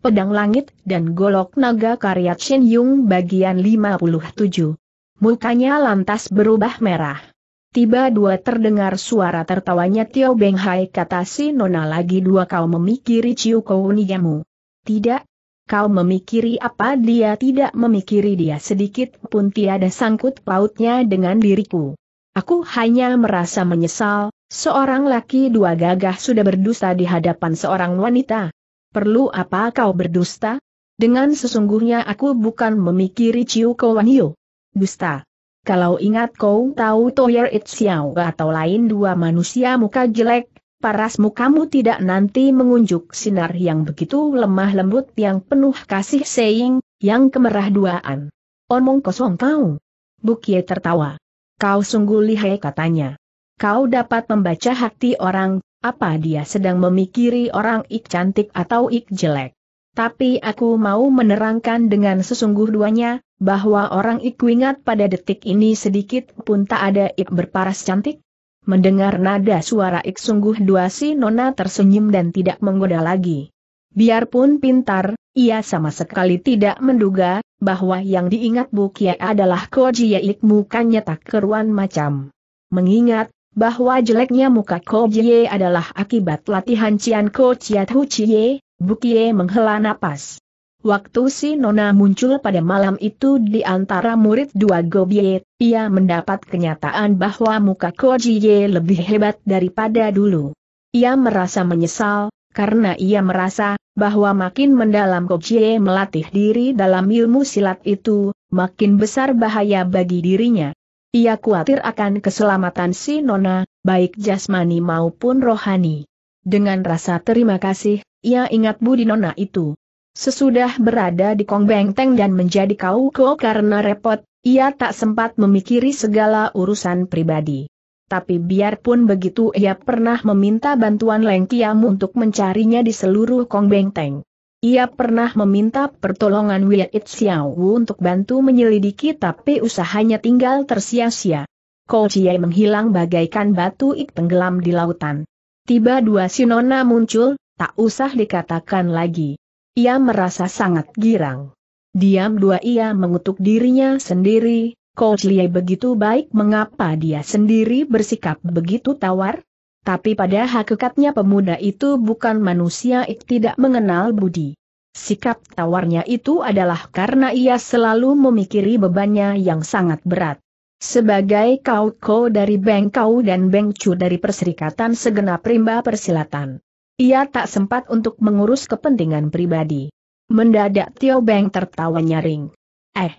Pedang Langit dan Golok Naga karya Chen Yung bagian 57. Mukanya lantas berubah merah. Tiba dua terdengar suara tertawanya Tio Beng Hai kata si Nona lagi dua kau memikiri Ciu Nigamu. Tidak, kau memikiri apa dia tidak memikiri dia sedikit pun tiada sangkut pautnya dengan diriku. Aku hanya merasa menyesal, seorang laki dua gagah sudah berdusta di hadapan seorang wanita. Perlu apa kau berdusta? Dengan sesungguhnya aku bukan memikiri Ciu Wanyo. Dusta. Kalau ingat kau tahu Toyer It Xiao atau lain dua manusia muka jelek, paras mukamu tidak nanti mengunjuk sinar yang begitu lemah lembut yang penuh kasih saying, yang kemerah duaan. Omong kosong kau. Bukie tertawa. Kau sungguh lihai katanya. Kau dapat membaca hati orang, apa dia sedang memikiri orang ik cantik atau ik jelek. Tapi aku mau menerangkan dengan sesungguh duanya, bahwa orang ik ingat pada detik ini sedikit pun tak ada ik berparas cantik, Mendengar nada suara Ik sungguh dua si Nona tersenyum dan tidak menggoda lagi. Biarpun pintar, ia sama sekali tidak menduga, bahwa yang diingat Bu Kia adalah Ko Jie Ik mukanya tak keruan macam. Mengingat, bahwa jeleknya muka Ko Jie adalah akibat latihan Cian Ko Chia Hu Chie, Bu Kie menghela napas. Waktu si Nona muncul pada malam itu di antara murid dua Gobiet, ia mendapat kenyataan bahwa muka Kojie lebih hebat daripada dulu. Ia merasa menyesal, karena ia merasa, bahwa makin mendalam Kojie melatih diri dalam ilmu silat itu, makin besar bahaya bagi dirinya. Ia khawatir akan keselamatan si Nona, baik jasmani maupun rohani. Dengan rasa terima kasih, ia ingat budi Nona itu. Sesudah berada di Kong Benteng dan menjadi kauko karena repot, ia tak sempat memikiri segala urusan pribadi. Tapi biarpun begitu ia pernah meminta bantuan Leng Kiam untuk mencarinya di seluruh Kong Benteng. Ia pernah meminta pertolongan Wei It Xiao untuk bantu menyelidiki tapi usahanya tinggal tersia-sia. Ko Chie menghilang bagaikan batu ik tenggelam di lautan. Tiba dua sinona muncul, tak usah dikatakan lagi. Ia merasa sangat girang. Diam dua ia mengutuk dirinya sendiri, Ko Chie begitu baik mengapa dia sendiri bersikap begitu tawar? Tapi pada hakikatnya pemuda itu bukan manusia ik tidak mengenal budi. Sikap tawarnya itu adalah karena ia selalu memikiri bebannya yang sangat berat. Sebagai kau ko dari Beng Kau dan Beng Chu dari Perserikatan Segenap Rimba Persilatan. Ia tak sempat untuk mengurus kepentingan pribadi. Mendadak Tio Beng tertawa nyaring. Eh,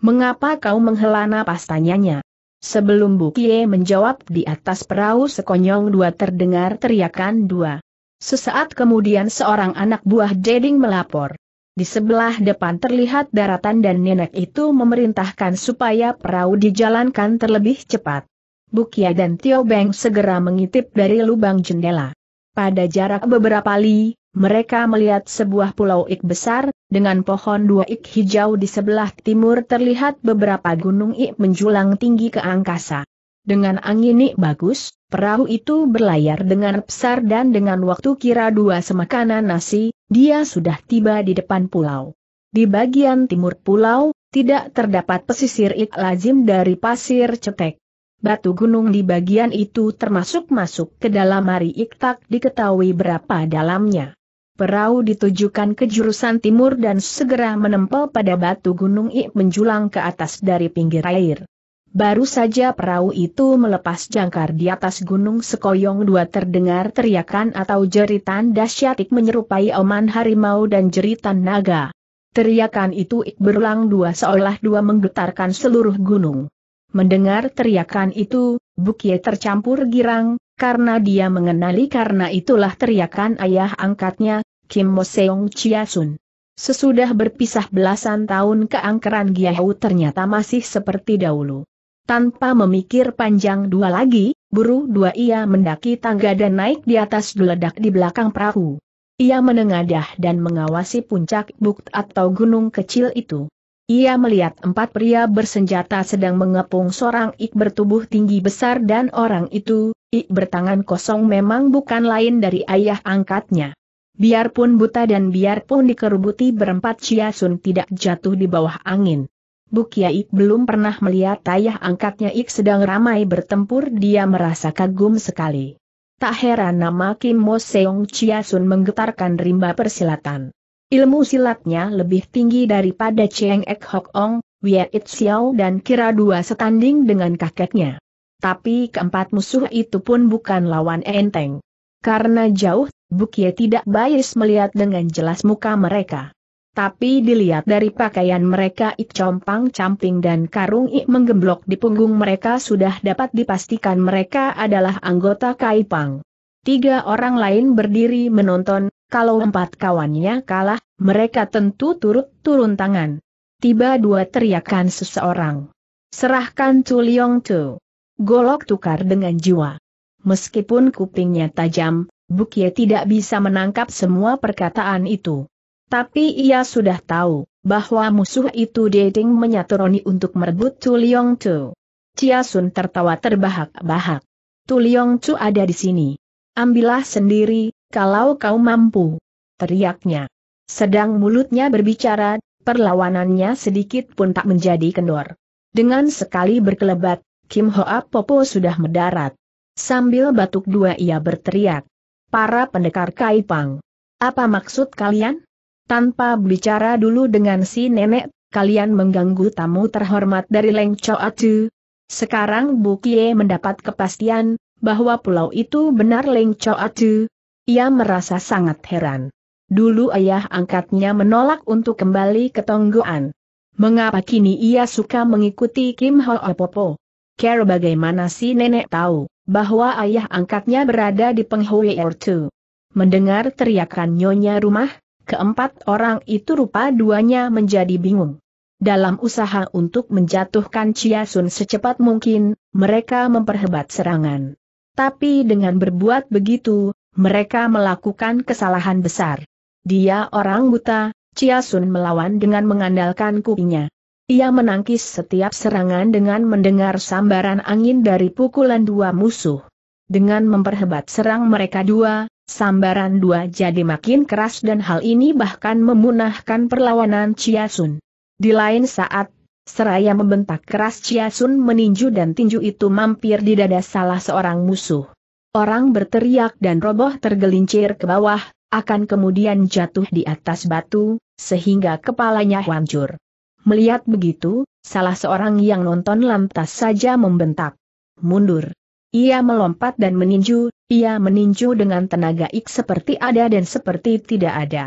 mengapa kau menghela napas tanyanya? Sebelum Bukie menjawab di atas perahu sekonyong dua terdengar teriakan dua. Sesaat kemudian seorang anak buah Deding melapor. Di sebelah depan terlihat daratan dan nenek itu memerintahkan supaya perahu dijalankan terlebih cepat. Bukia dan Tio Beng segera mengintip dari lubang jendela. Pada jarak beberapa li, mereka melihat sebuah pulau ik besar, dengan pohon dua ik hijau di sebelah timur terlihat beberapa gunung ik menjulang tinggi ke angkasa. Dengan angin ik bagus, perahu itu berlayar dengan besar dan dengan waktu kira dua semakanan nasi, dia sudah tiba di depan pulau. Di bagian timur pulau, tidak terdapat pesisir ik lazim dari pasir cetek batu gunung di bagian itu termasuk masuk ke dalam Mari Iktak diketahui berapa dalamnya. Perahu ditujukan ke jurusan timur dan segera menempel pada batu gunung Ik menjulang ke atas dari pinggir air. Baru saja perahu itu melepas jangkar di atas gunung sekoyong dua terdengar teriakan atau jeritan dahsyatik menyerupai oman harimau dan jeritan naga. Teriakan itu ik berulang dua seolah dua menggetarkan seluruh gunung. Mendengar teriakan itu, Bukie tercampur girang, karena dia mengenali karena itulah teriakan ayah angkatnya, Kim Mo Seong Chiasun. Sesudah berpisah belasan tahun keangkeran Giahu ternyata masih seperti dahulu. Tanpa memikir panjang dua lagi, buru dua ia mendaki tangga dan naik di atas geledak di belakang perahu. Ia menengadah dan mengawasi puncak bukit atau gunung kecil itu. Ia melihat empat pria bersenjata sedang mengepung seorang ik bertubuh tinggi besar dan orang itu, ik bertangan kosong memang bukan lain dari ayah angkatnya. Biarpun buta dan biarpun dikerubuti berempat Chia Sun tidak jatuh di bawah angin. Bu Kiai belum pernah melihat ayah angkatnya Ik sedang ramai bertempur dia merasa kagum sekali. Tak heran nama Kim Mo Seong Chia Sun menggetarkan rimba persilatan. Ilmu silatnya lebih tinggi daripada Cheng Ek Hok Ong, Wei It Xiao dan kira dua setanding dengan kakeknya. Tapi keempat musuh itu pun bukan lawan enteng. Karena jauh, Bukie tidak bias melihat dengan jelas muka mereka. Tapi dilihat dari pakaian mereka ik compang camping dan karung ik menggemblok di punggung mereka sudah dapat dipastikan mereka adalah anggota Kaipang. Tiga orang lain berdiri menonton, kalau empat kawannya kalah, mereka tentu turut turun tangan. Tiba dua teriakan seseorang. Serahkan Tu Liong Tu. Golok tukar dengan jiwa. Meskipun kupingnya tajam, Bukie tidak bisa menangkap semua perkataan itu. Tapi ia sudah tahu, bahwa musuh itu dating menyaturoni untuk merebut Tu Liong Tu. Chia Sun tertawa terbahak-bahak. Tu Liong Tu ada di sini. Ambillah sendiri, kalau kau mampu. Teriaknya. Sedang mulutnya berbicara, perlawanannya sedikit pun tak menjadi kendor. Dengan sekali berkelebat, Kim Hoa Popo sudah mendarat. Sambil batuk dua ia berteriak para pendekar Kaipang. Apa maksud kalian? Tanpa bicara dulu dengan si nenek, kalian mengganggu tamu terhormat dari Leng Choatu. Sekarang Bu Kie mendapat kepastian, bahwa pulau itu benar Leng Choatu. Ia merasa sangat heran. Dulu ayah angkatnya menolak untuk kembali ke Tonggoan. Mengapa kini ia suka mengikuti Kim Ho Popo? Care bagaimana si nenek tahu? bahwa ayah angkatnya berada di Penghui Ertu. Mendengar teriakan nyonya rumah, keempat orang itu rupa duanya menjadi bingung. Dalam usaha untuk menjatuhkan Chia Sun secepat mungkin, mereka memperhebat serangan. Tapi dengan berbuat begitu, mereka melakukan kesalahan besar. Dia orang buta, Chia Sun melawan dengan mengandalkan kupingnya. Ia menangkis setiap serangan dengan mendengar sambaran angin dari pukulan dua musuh. Dengan memperhebat serang mereka dua, sambaran dua jadi makin keras dan hal ini bahkan memunahkan perlawanan Sun. Di lain saat, seraya membentak keras Sun meninju dan tinju itu mampir di dada salah seorang musuh. Orang berteriak dan roboh tergelincir ke bawah, akan kemudian jatuh di atas batu, sehingga kepalanya hancur. Melihat begitu, salah seorang yang nonton lantas saja membentak. Mundur. Ia melompat dan meninju, ia meninju dengan tenaga ik seperti ada dan seperti tidak ada.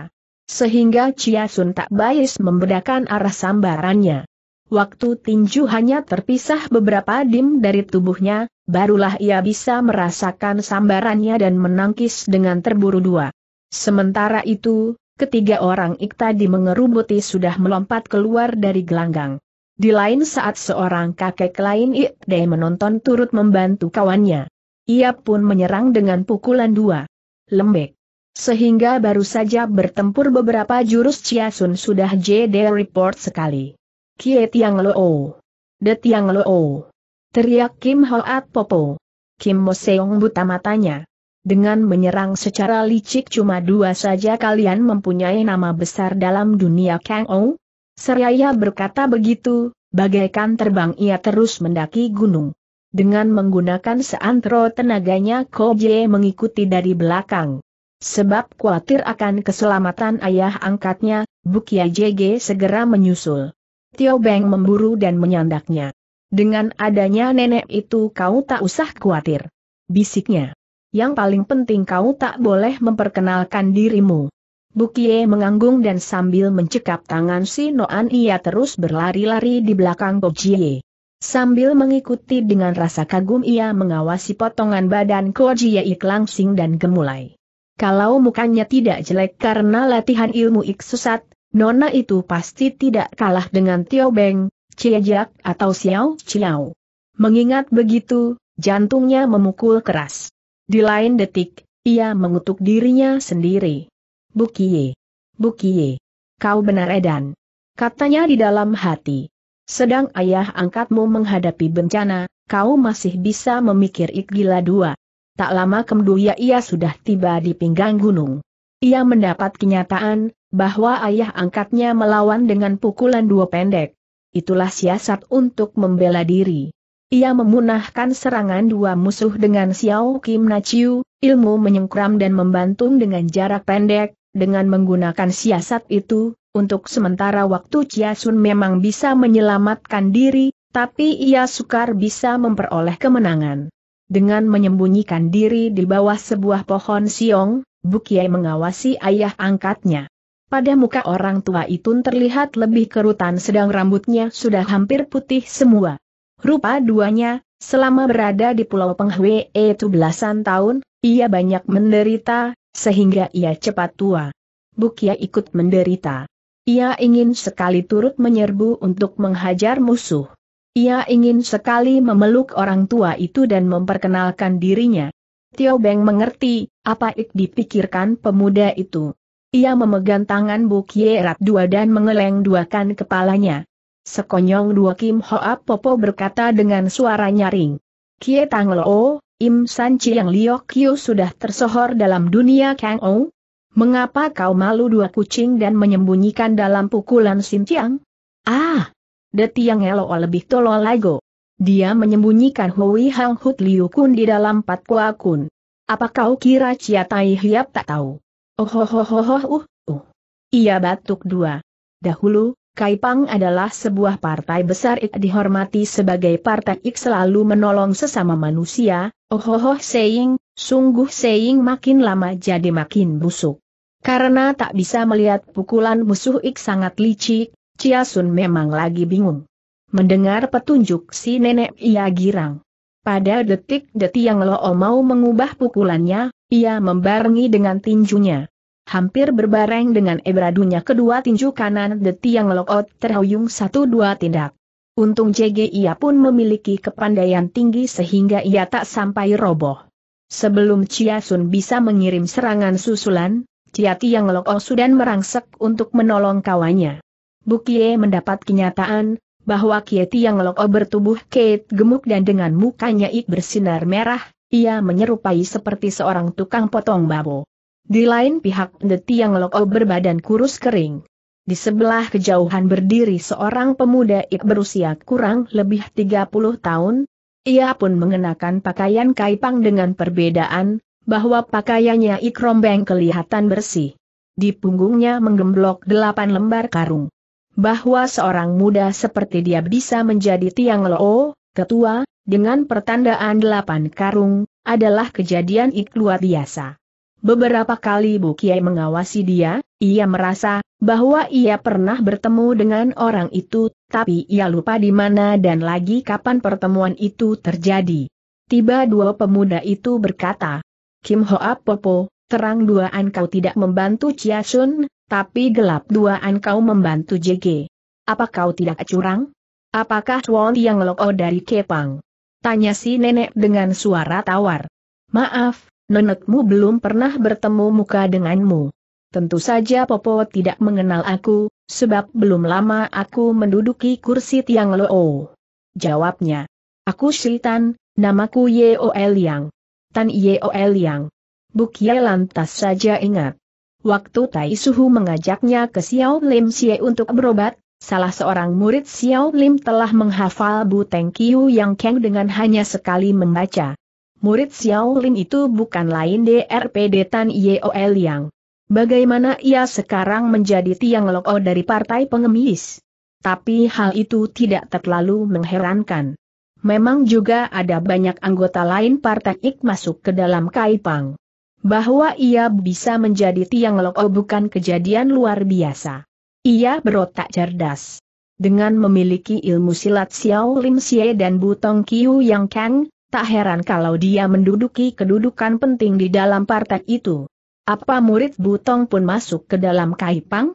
Sehingga Chia Sun tak bias membedakan arah sambarannya. Waktu tinju hanya terpisah beberapa dim dari tubuhnya, barulah ia bisa merasakan sambarannya dan menangkis dengan terburu dua. Sementara itu, Ketiga orang ik tadi mengerubuti sudah melompat keluar dari gelanggang. Di lain saat seorang kakek lain ik de menonton turut membantu kawannya. Ia pun menyerang dengan pukulan dua. Lembek. Sehingga baru saja bertempur beberapa jurus Sun sudah JD report sekali. Kie Tiang Lo. De Tiang Lo. Teriak Kim Hoat Popo. Kim Mo Seong buta matanya. Dengan menyerang secara licik cuma dua saja kalian mempunyai nama besar dalam dunia Kang Ou? Seraya berkata begitu, bagaikan terbang ia terus mendaki gunung. Dengan menggunakan seantro tenaganya Ko Jie mengikuti dari belakang. Sebab khawatir akan keselamatan ayah angkatnya, Bukia JG segera menyusul. Tio Beng memburu dan menyandaknya. Dengan adanya nenek itu kau tak usah khawatir. Bisiknya yang paling penting kau tak boleh memperkenalkan dirimu. Bukie menganggung dan sambil mencekap tangan si Noan ia terus berlari-lari di belakang Kojie. Sambil mengikuti dengan rasa kagum ia mengawasi potongan badan Kojie Ik langsing dan gemulai. Kalau mukanya tidak jelek karena latihan ilmu Ik susat, Nona itu pasti tidak kalah dengan Tio Beng, Ciejak atau Xiao Chiao. Mengingat begitu, jantungnya memukul keras. Di lain detik, ia mengutuk dirinya sendiri. Bukie. Bukie. Kau benar edan. Katanya di dalam hati. Sedang ayah angkatmu menghadapi bencana, kau masih bisa memikir ik gila dua. Tak lama kemudian ia sudah tiba di pinggang gunung. ia mendapat kenyataan, bahwa ayah angkatnya melawan dengan pukulan dua pendek. Itulah siasat untuk membela diri. Ia memunahkan serangan dua musuh dengan Xiao Kim Nachiu, ilmu menyengkram dan membantung dengan jarak pendek, dengan menggunakan siasat itu, untuk sementara waktu Chia Sun memang bisa menyelamatkan diri, tapi ia sukar bisa memperoleh kemenangan. Dengan menyembunyikan diri di bawah sebuah pohon siong, Bukiai mengawasi ayah angkatnya. Pada muka orang tua itu terlihat lebih kerutan sedang rambutnya sudah hampir putih semua. Rupa duanya, selama berada di Pulau Penghwe itu belasan tahun, ia banyak menderita, sehingga ia cepat tua. Bukia ikut menderita. Ia ingin sekali turut menyerbu untuk menghajar musuh. Ia ingin sekali memeluk orang tua itu dan memperkenalkan dirinya. Tio Beng mengerti, apa ik dipikirkan pemuda itu. Ia memegang tangan Bu Kie erat dua dan mengeleng duakan kepalanya. Sekonyong dua Kim Hoa Popo berkata dengan suara nyaring. Kie Tang Lo, Im San Chiang Liok Kyu sudah tersohor dalam dunia Kang O? Mengapa kau malu dua kucing dan menyembunyikan dalam pukulan Sin Chiang? Ah! Detiang Elo lebih tolol lago. Dia menyembunyikan Hui Hang Hut Liu Kun di dalam Pat Kua Kun. Apa kau kira Cia Tai Hiap tak tahu? Oh ho ho ho ho uh, uh. Ia batuk dua. Dahulu, Kaipang adalah sebuah partai besar ik dihormati sebagai partai ik selalu menolong sesama manusia, oh ho ho saying, sungguh saying makin lama jadi makin busuk. Karena tak bisa melihat pukulan musuh ik sangat licik, Cia Sun memang lagi bingung. Mendengar petunjuk si nenek ia girang. Pada detik-detik yang Loo mau mengubah pukulannya, ia membarengi dengan tinjunya. Hampir berbareng dengan ebradunya kedua tinju kanan detik yang Loo terhuyung satu dua tindak. Untung JG ia pun memiliki kepandaian tinggi sehingga ia tak sampai roboh. Sebelum Chia Sun bisa mengirim serangan susulan, Chia Tiang Loo sudah merangsek untuk menolong kawannya. Bukie mendapat kenyataan, bahwa Kieti yang Loko bertubuh Kate gemuk dan dengan mukanya ik bersinar merah, ia menyerupai seperti seorang tukang potong babo. Di lain pihak Deti yang Loko berbadan kurus kering. Di sebelah kejauhan berdiri seorang pemuda ik berusia kurang lebih 30 tahun, ia pun mengenakan pakaian kaipang dengan perbedaan, bahwa pakaiannya ik rombeng kelihatan bersih. Di punggungnya menggemblok delapan lembar karung bahwa seorang muda seperti dia bisa menjadi tiang loo, ketua, dengan pertandaan delapan karung, adalah kejadian ik luar biasa. Beberapa kali Bu Kiai mengawasi dia, ia merasa bahwa ia pernah bertemu dengan orang itu, tapi ia lupa di mana dan lagi kapan pertemuan itu terjadi. Tiba dua pemuda itu berkata, Kim Hoa Popo, terang duaan kau tidak membantu Chia Sun, tapi gelap duaan kau membantu JG. Apa kau tidak curang? Apakah Chuan yang loko dari Kepang? Tanya si nenek dengan suara tawar. Maaf, nenekmu belum pernah bertemu muka denganmu. Tentu saja Popo tidak mengenal aku, sebab belum lama aku menduduki kursi Tiang Loo. Jawabnya. Aku Shitan, namaku Yeo Eliang. Tan Yeo Eliang. Bukia lantas saja ingat. Waktu Tai Suhu mengajaknya ke Xiao Lim Xie untuk berobat, salah seorang murid Xiao Lim telah menghafal Bu Teng Kiu yang Keng dengan hanya sekali membaca. Murid Xiao Lim itu bukan lain DRPD Tan Yeo Liang. Bagaimana ia sekarang menjadi tiang loko dari partai pengemis? Tapi hal itu tidak terlalu mengherankan. Memang juga ada banyak anggota lain partai Ik masuk ke dalam Kaipang. Bahwa ia bisa menjadi tiang loko bukan kejadian luar biasa. Ia berotak cerdas. Dengan memiliki ilmu silat Xiao Lim Xie dan Butong Kiu Yang Kang, tak heran kalau dia menduduki kedudukan penting di dalam partai itu. Apa murid Butong pun masuk ke dalam kaipang?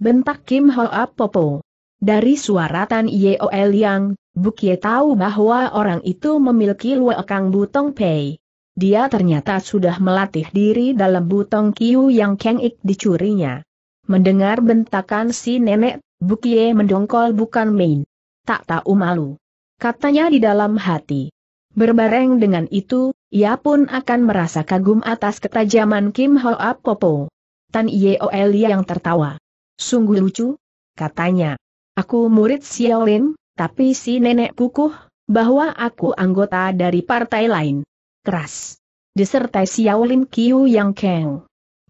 Bentak Kim Hoa Popo. Dari suara Tan Yeo Yang, Bukie tahu bahwa orang itu memiliki luekang Butong Pei dia ternyata sudah melatih diri dalam butong kiu yang kengik dicurinya. Mendengar bentakan si nenek, Bukie mendongkol bukan main. Tak tahu malu. Katanya di dalam hati. Berbareng dengan itu, ia pun akan merasa kagum atas ketajaman Kim Hoa Popo. Tan Yeol yang tertawa. Sungguh lucu, katanya. Aku murid Xiaolin, tapi si nenek kukuh, bahwa aku anggota dari partai lain. Keras. Disertai Xiaolin Kiu Yang Kang.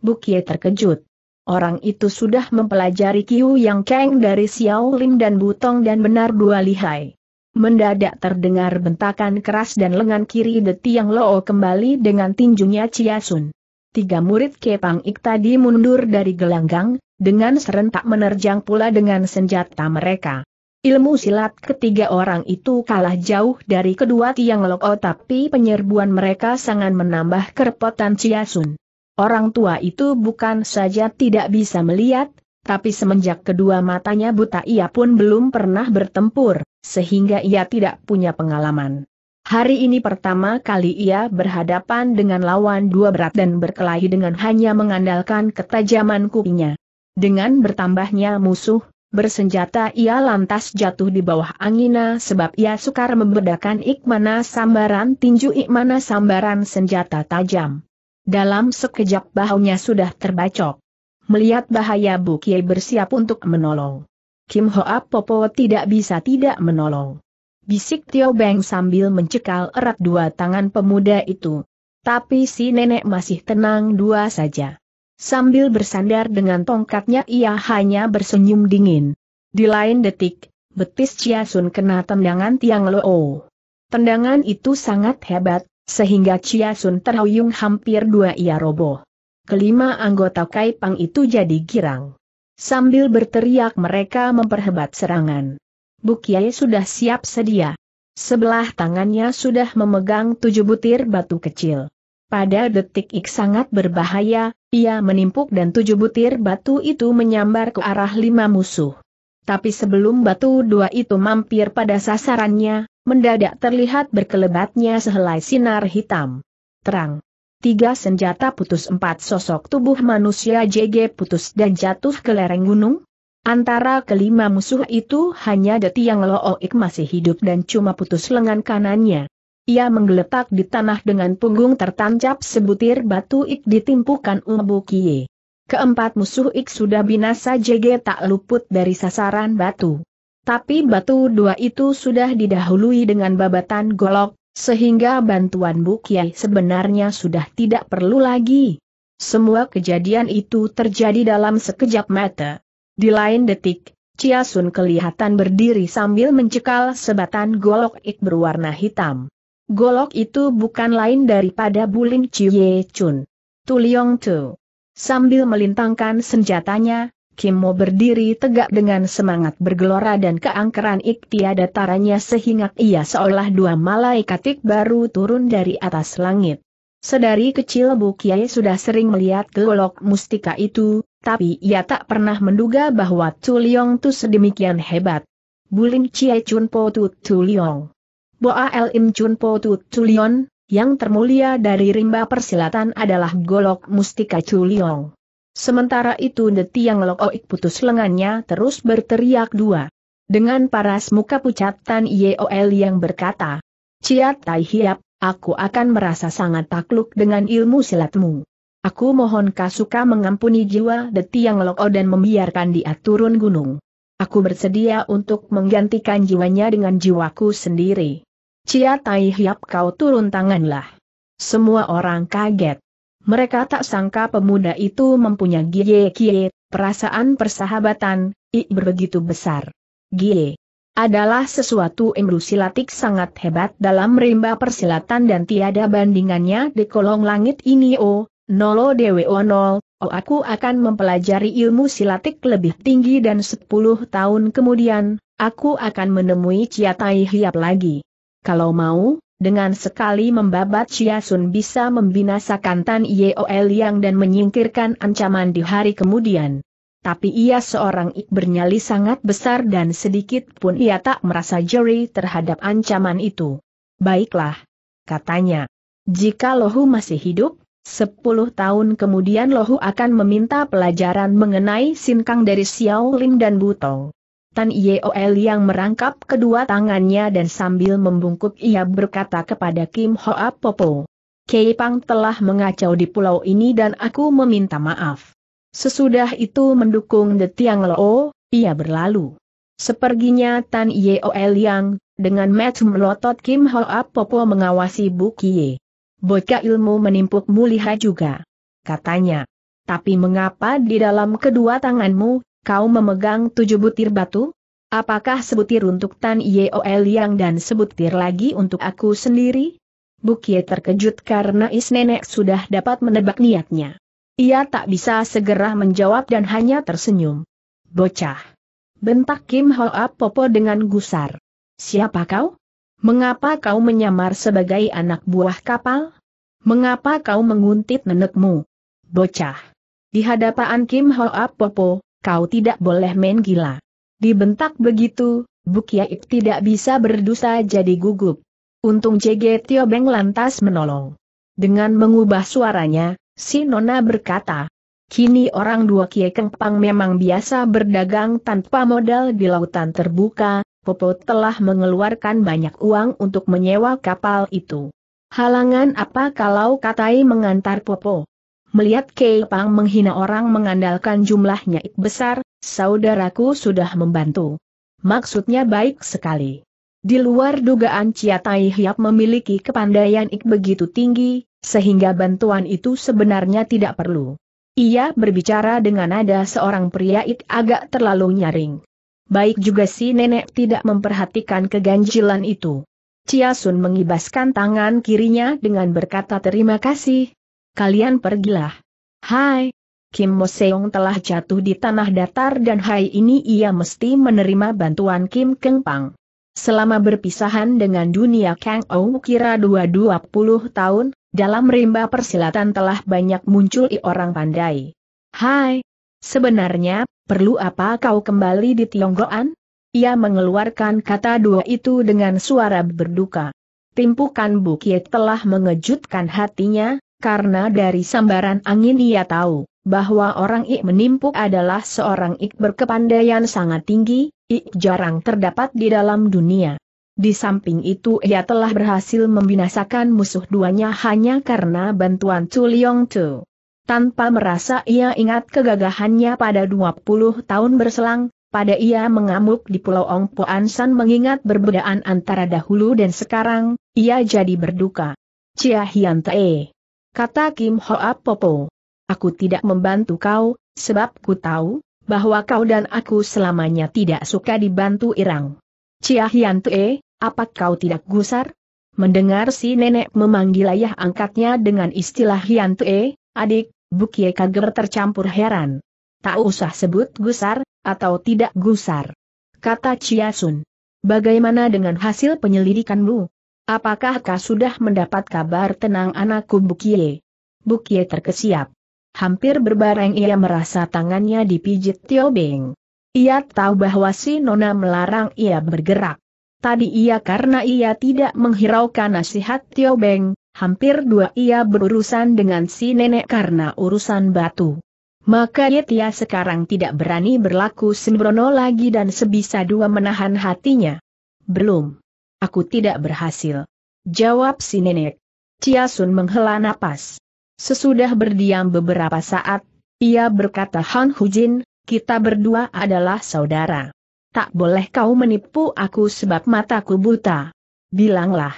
Bukie terkejut. Orang itu sudah mempelajari Kiu Yang Kang dari Xiaolin dan Butong dan benar dua lihai. Mendadak terdengar bentakan keras dan lengan kiri De Tiang Loo kembali dengan tinjunya Sun. Tiga murid Kepang Ik tadi mundur dari gelanggang, dengan serentak menerjang pula dengan senjata mereka. Ilmu silat ketiga orang itu kalah jauh dari kedua tiang loko tapi penyerbuan mereka sangat menambah kerepotan Ciasun. Orang tua itu bukan saja tidak bisa melihat, tapi semenjak kedua matanya buta ia pun belum pernah bertempur, sehingga ia tidak punya pengalaman. Hari ini pertama kali ia berhadapan dengan lawan dua berat dan berkelahi dengan hanya mengandalkan ketajaman kupingnya. Dengan bertambahnya musuh, bersenjata ia lantas jatuh di bawah angina sebab ia sukar membedakan ikmana sambaran tinju ikmana sambaran senjata tajam. Dalam sekejap bahunya sudah terbacok. Melihat bahaya Bu Kiai bersiap untuk menolong. Kim Hoa Popo tidak bisa tidak menolong. Bisik Tio Beng sambil mencekal erat dua tangan pemuda itu. Tapi si nenek masih tenang dua saja. Sambil bersandar dengan tongkatnya ia hanya bersenyum dingin. Di lain detik, betis Chia Sun kena tendangan Tiang Loo. Tendangan itu sangat hebat, sehingga Chia Sun terhuyung hampir dua ia roboh. Kelima anggota Kai Pang itu jadi girang. Sambil berteriak mereka memperhebat serangan. Bukiai sudah siap sedia. Sebelah tangannya sudah memegang tujuh butir batu kecil. Pada detik ik sangat berbahaya, ia menimpuk dan tujuh butir batu itu menyambar ke arah lima musuh. Tapi sebelum batu dua itu mampir pada sasarannya, mendadak terlihat berkelebatnya sehelai sinar hitam. Terang. Tiga senjata putus empat sosok tubuh manusia JG putus dan jatuh ke lereng gunung. Antara kelima musuh itu hanya Deti yang Looik masih hidup dan cuma putus lengan kanannya. Ia menggeletak di tanah dengan punggung tertancap sebutir batu ik ditimpukan Umbu Kie. Keempat musuh ik sudah binasa JG tak luput dari sasaran batu. Tapi batu dua itu sudah didahului dengan babatan golok, sehingga bantuan Bu Kiai sebenarnya sudah tidak perlu lagi. Semua kejadian itu terjadi dalam sekejap mata. Di lain detik, Chia Sun kelihatan berdiri sambil mencekal sebatan golok ik berwarna hitam. Golok itu bukan lain daripada Bulim Cie Chun. Tuliong Tu. Sambil melintangkan senjatanya, Kim Mo berdiri tegak dengan semangat bergelora dan keangkeran ik tiada taranya sehingga ia seolah dua malaikat ik baru turun dari atas langit. Sedari kecil Bu Kiai sudah sering melihat golok mustika itu, tapi ia tak pernah menduga bahwa Tuliong Tu sedemikian hebat. Bulim Cie Chun Po Tu Tuliong. Boa El Im Chun Po Tu Chulion, yang termulia dari rimba persilatan adalah golok mustika Chuliong. Sementara itu The Tiang Lok Oik putus lengannya terus berteriak dua. Dengan paras muka pucat Tan Yeol yang berkata, Ciat Tai Hiap, aku akan merasa sangat takluk dengan ilmu silatmu. Aku mohon kasuka mengampuni jiwa The Tiang Lok dan membiarkan dia turun gunung. Aku bersedia untuk menggantikan jiwanya dengan jiwaku sendiri. Cia Tai Hiap kau turun tanganlah. Semua orang kaget. Mereka tak sangka pemuda itu mempunyai gie gie, perasaan persahabatan, i begitu besar. Gie adalah sesuatu ilmu silatik sangat hebat dalam rimba persilatan dan tiada bandingannya di kolong langit ini oh, nolo dewe o nol, oh aku akan mempelajari ilmu silatik lebih tinggi dan sepuluh tahun kemudian, aku akan menemui Ciatai Hiap lagi. Kalau mau, dengan sekali membabat Chia Sun bisa membinasakan Tan Yeol Yang dan menyingkirkan ancaman di hari kemudian. Tapi ia seorang ik bernyali sangat besar dan sedikit pun ia tak merasa jeri terhadap ancaman itu. Baiklah, katanya. Jika Lohu masih hidup, sepuluh tahun kemudian Lohu akan meminta pelajaran mengenai Sinkang dari Xiao Lim dan Butong. Tan Yeol yang merangkap kedua tangannya dan sambil membungkuk ia berkata kepada Kim Hoa Popo. Kei Pang telah mengacau di pulau ini dan aku meminta maaf. Sesudah itu mendukung The Tiang Lo, ia berlalu. Seperginya Tan Yeo Liang, dengan mata melotot Kim Hoa Popo mengawasi Bu Kie. Bocah ilmu menimpuk muliha juga. Katanya. Tapi mengapa di dalam kedua tanganmu, kau memegang tujuh butir batu? Apakah sebutir untuk Tan Yeo Liang dan sebutir lagi untuk aku sendiri? Bukie terkejut karena is nenek sudah dapat menebak niatnya. Ia tak bisa segera menjawab dan hanya tersenyum. Bocah. Bentak Kim Hoa Popo dengan gusar. Siapa kau? Mengapa kau menyamar sebagai anak buah kapal? Mengapa kau menguntit nenekmu? Bocah. Di hadapan Kim Hoa Popo, kau tidak boleh main gila. Dibentak begitu, Buk Yaip tidak bisa berdosa jadi gugup. Untung CG Tio Beng lantas menolong. Dengan mengubah suaranya, si Nona berkata, Kini orang dua Kie Kengpang memang biasa berdagang tanpa modal di lautan terbuka, Popo telah mengeluarkan banyak uang untuk menyewa kapal itu. Halangan apa kalau katai mengantar Popo? Melihat Kei Pang menghina orang mengandalkan jumlahnya besar, saudaraku sudah membantu. Maksudnya baik sekali. Di luar dugaan Chia Tai Hiap memiliki kepandaian ik begitu tinggi, sehingga bantuan itu sebenarnya tidak perlu. Ia berbicara dengan nada seorang pria ik agak terlalu nyaring. Baik juga si nenek tidak memperhatikan keganjilan itu. Chia Sun mengibaskan tangan kirinya dengan berkata terima kasih, kalian pergilah. Hai, Kim Mo Seong telah jatuh di tanah datar dan hai ini ia mesti menerima bantuan Kim Keng Pang. Selama berpisahan dengan dunia Kang Ou kira dua-dua puluh tahun, dalam rimba persilatan telah banyak muncul orang pandai. Hai, sebenarnya, perlu apa kau kembali di Tionggoan? Ia mengeluarkan kata dua itu dengan suara berduka. Timpukan bukit telah mengejutkan hatinya, karena dari sambaran angin ia tahu, bahwa orang Ik menimpuk adalah seorang Ik berkepandaian sangat tinggi, Ik jarang terdapat di dalam dunia. Di samping itu ia telah berhasil membinasakan musuh duanya hanya karena bantuan Chu Leong Tu. Tanpa merasa ia ingat kegagahannya pada 20 tahun berselang, pada ia mengamuk di Pulau Ong Po San mengingat berbedaan antara dahulu dan sekarang, ia jadi berduka. Chia Hian Te Kata Kim Hoa Popo. Aku tidak membantu kau, sebab ku tahu, bahwa kau dan aku selamanya tidak suka dibantu Irang. Chia Hian Tue, apa kau tidak gusar? Mendengar si nenek memanggil ayah angkatnya dengan istilah Hian Tue, adik, Bukie kager tercampur heran. Tak usah sebut gusar, atau tidak gusar. Kata Chia Sun. Bagaimana dengan hasil penyelidikanmu? Apakah kau sudah mendapat kabar tenang anakku Bukie? Bukie terkesiap. Hampir berbareng ia merasa tangannya dipijit Tio Beng. Ia tahu bahwa si Nona melarang ia bergerak. Tadi ia karena ia tidak menghiraukan nasihat Tio Beng, hampir dua ia berurusan dengan si nenek karena urusan batu. Maka Yetia sekarang tidak berani berlaku sembrono lagi dan sebisa dua menahan hatinya. Belum. Aku tidak berhasil. Jawab si nenek. Cia Sun menghela napas. Sesudah berdiam beberapa saat, ia berkata Han Hujin, kita berdua adalah saudara. Tak boleh kau menipu aku sebab mataku buta. Bilanglah.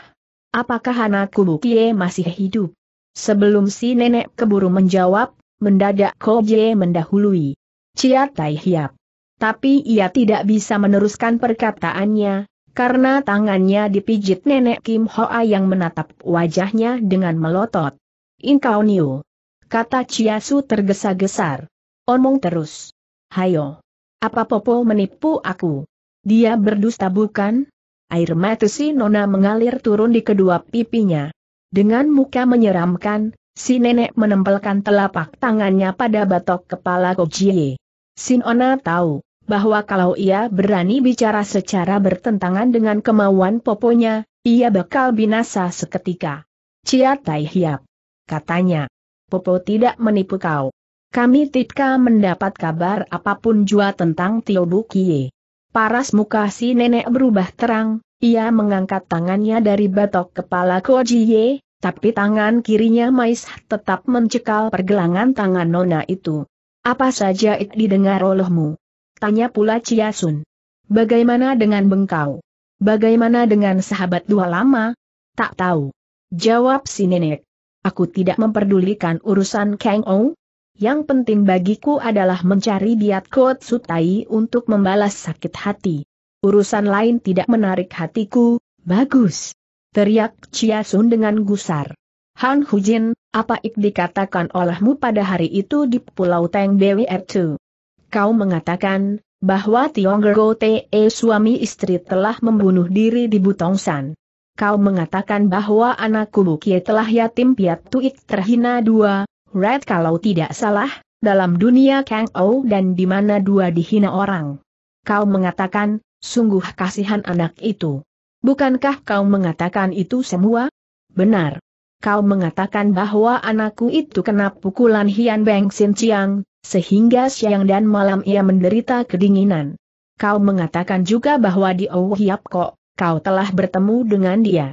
Apakah anakku Bukie masih hidup? Sebelum si nenek keburu menjawab, mendadak Koje mendahului. Cia Tai Hiap. Tapi ia tidak bisa meneruskan perkataannya, karena tangannya dipijit nenek Kim Hoa yang menatap wajahnya dengan melotot. Inkau Niu. Kata Ciasu tergesa-gesar. Omong terus. Hayo. Apa Popo menipu aku? Dia berdusta bukan? Air mata si Nona mengalir turun di kedua pipinya. Dengan muka menyeramkan, si nenek menempelkan telapak tangannya pada batok kepala Kojie. Si Nona tahu, bahwa kalau ia berani bicara secara bertentangan dengan kemauan poponya, ia bakal binasa seketika. Cia Tai Hiap. Katanya. Popo tidak menipu kau. Kami tidak mendapat kabar apa pun jua tentang Tio Bukie. Paras muka si nenek berubah terang, ia mengangkat tangannya dari batok kepala Kojie, tapi tangan kirinya Mais tetap mencekal pergelangan tangan nona itu. Apa saja ik didengar olehmu? Tanya pula Chia Sun. Bagaimana dengan bengkau? Bagaimana dengan sahabat dua lama? Tak tahu. Jawab si nenek. Aku tidak memperdulikan urusan Kang Ou. Yang penting bagiku adalah mencari Biat Kot Sutai untuk membalas sakit hati. Urusan lain tidak menarik hatiku, bagus. Teriak Chia Sun dengan gusar. Han Hujin, apa ik dikatakan olehmu pada hari itu di Pulau Teng BWR2? Kau mengatakan, bahwa Tionggo Te suami istri telah membunuh diri di Butongsan. Kau mengatakan bahwa anakku Bukie telah yatim piatu ik terhina dua, Red kalau tidak salah, dalam dunia Kang Ou dan di mana dua dihina orang. Kau mengatakan, Sungguh kasihan anak itu. Bukankah kau mengatakan itu semua? Benar. Kau mengatakan bahwa anakku itu kena pukulan Hian Beng Sin Chiang, sehingga siang dan malam ia menderita kedinginan. Kau mengatakan juga bahwa di Oh Hiap kok, kau telah bertemu dengan dia.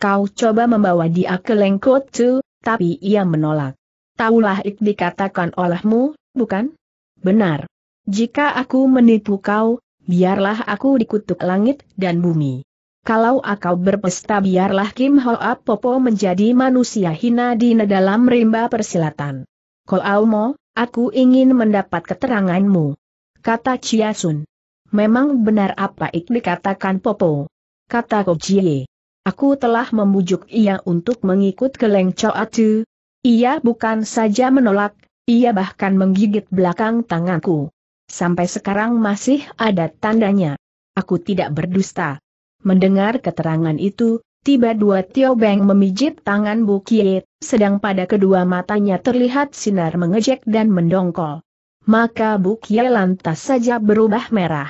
Kau coba membawa dia ke Lengkot Tu, tapi ia menolak. Taulah ik dikatakan olehmu, bukan? Benar. Jika aku menipu kau, biarlah aku dikutuk langit dan bumi. Kalau aku berpesta biarlah Kim Hoa Popo menjadi manusia hina di dalam rimba persilatan. Kalau mau, aku ingin mendapat keteranganmu. Kata Chia Sun. Memang benar apa ik dikatakan Popo. Kata Ko Jie. Aku telah membujuk ia untuk mengikut ke Leng Choatu. Ia bukan saja menolak, ia bahkan menggigit belakang tanganku. Sampai sekarang masih ada tandanya. Aku tidak berdusta. Mendengar keterangan itu, tiba dua Tio Beng memijit tangan Bu Kiet, sedang pada kedua matanya terlihat sinar mengejek dan mendongkol. Maka Bu Kiet lantas saja berubah merah.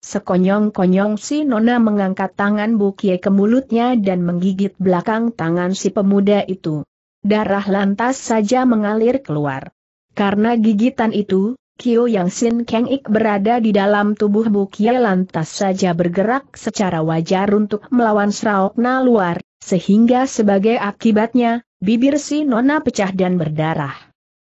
Sekonyong-konyong si Nona mengangkat tangan Bu Kie ke mulutnya dan menggigit belakang tangan si pemuda itu. Darah lantas saja mengalir keluar. Karena gigitan itu, Kyo Yang Sin Kang Ik berada di dalam tubuh Bu Kie lantas saja bergerak secara wajar untuk melawan Sraokna luar, sehingga sebagai akibatnya, bibir si Nona pecah dan berdarah.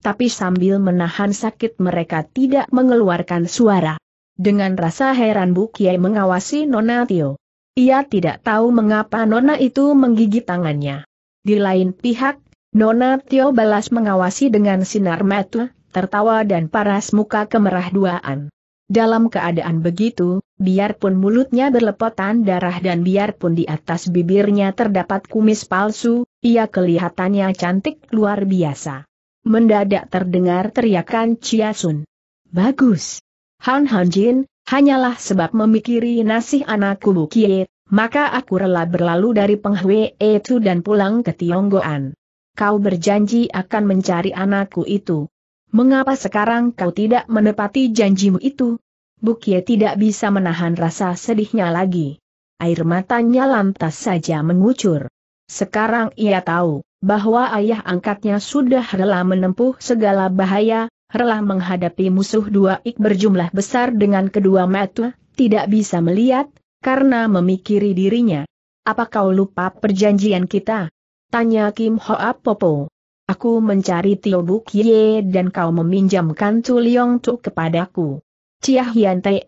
Tapi sambil menahan sakit mereka tidak mengeluarkan suara. Dengan rasa heran Bu Kie mengawasi Nona Tio. Ia tidak tahu mengapa Nona itu menggigit tangannya. Di lain pihak, Nona Tio balas mengawasi dengan sinar mata, tertawa dan paras muka kemerah duaan. Dalam keadaan begitu, biarpun mulutnya berlepotan darah dan biarpun di atas bibirnya terdapat kumis palsu, ia kelihatannya cantik luar biasa. Mendadak terdengar teriakan Sun. Bagus! Han Hanjin, hanyalah sebab memikiri nasih anakku Bukiet, maka aku rela berlalu dari Penghwe itu dan pulang ke Tionggoan. Kau berjanji akan mencari anakku itu. Mengapa sekarang kau tidak menepati janjimu itu? Bukie tidak bisa menahan rasa sedihnya lagi. Air matanya lantas saja mengucur. Sekarang ia tahu, bahwa ayah angkatnya sudah rela menempuh segala bahaya, rela menghadapi musuh dua ik berjumlah besar dengan kedua mata, tidak bisa melihat, karena memikiri dirinya. Apa kau lupa perjanjian kita? Tanya Kim Hoa Popo. Aku mencari Tio Buk Ye dan kau meminjamkan Tu Liong Tu kepadaku. Chia Hian Te,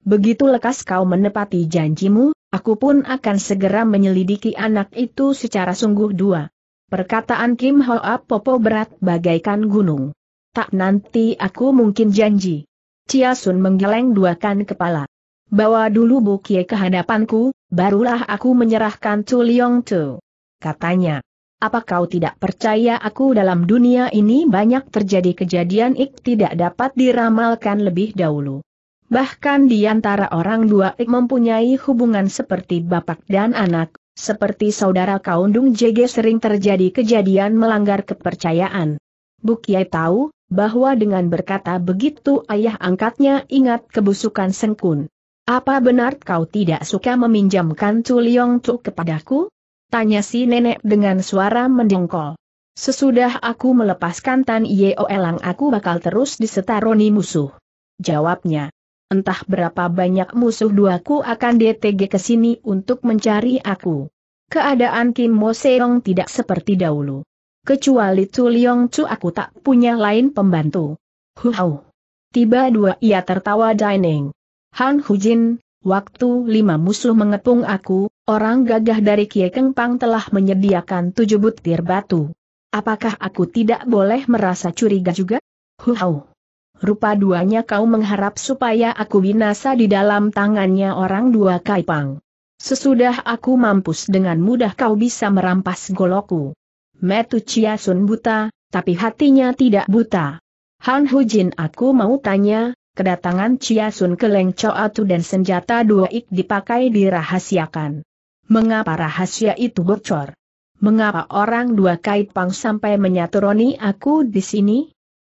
begitu lekas kau menepati janjimu, aku pun akan segera menyelidiki anak itu secara sungguh dua. Perkataan Kim Hoa Popo berat bagaikan gunung. Tak nanti aku mungkin janji. Chia Sun menggeleng duakan kepala. Bawa dulu Bukie ke hadapanku, barulah aku menyerahkan Tu Liong Tu. Katanya. Apa kau tidak percaya aku dalam dunia ini banyak terjadi kejadian ik tidak dapat diramalkan lebih dahulu. Bahkan di antara orang dua ik mempunyai hubungan seperti bapak dan anak, seperti saudara kaundung JG sering terjadi kejadian melanggar kepercayaan. Bukiai tahu, bahwa dengan berkata begitu ayah angkatnya ingat kebusukan Sengkun. Apa benar kau tidak suka meminjamkan Culiong Tu kepadaku? Tanya si nenek dengan suara mendongkol. Sesudah aku melepaskan Tan Yeo Elang aku bakal terus disetaroni musuh. Jawabnya. Entah berapa banyak musuh duaku akan DTG ke sini untuk mencari aku. Keadaan Kim Mo Seong tidak seperti dahulu. Kecuali Tu Liong Chu aku tak punya lain pembantu. Huhau. Tiba dua ia tertawa dining. Han Hujin, waktu lima musuh mengepung aku, orang gagah dari Kie Kengpang telah menyediakan tujuh butir batu. Apakah aku tidak boleh merasa curiga juga? Huhau. Rupa duanya kau mengharap supaya aku binasa di dalam tangannya orang dua kaipang. Sesudah aku mampus dengan mudah kau bisa merampas golokku. Metu Sun buta, tapi hatinya tidak buta. Han Hujin aku mau tanya, kedatangan Sun ke Leng Choatu dan senjata dua ik dipakai dirahasiakan. Mengapa rahasia itu bocor? Mengapa orang dua kait pang sampai menyaturoni aku di sini?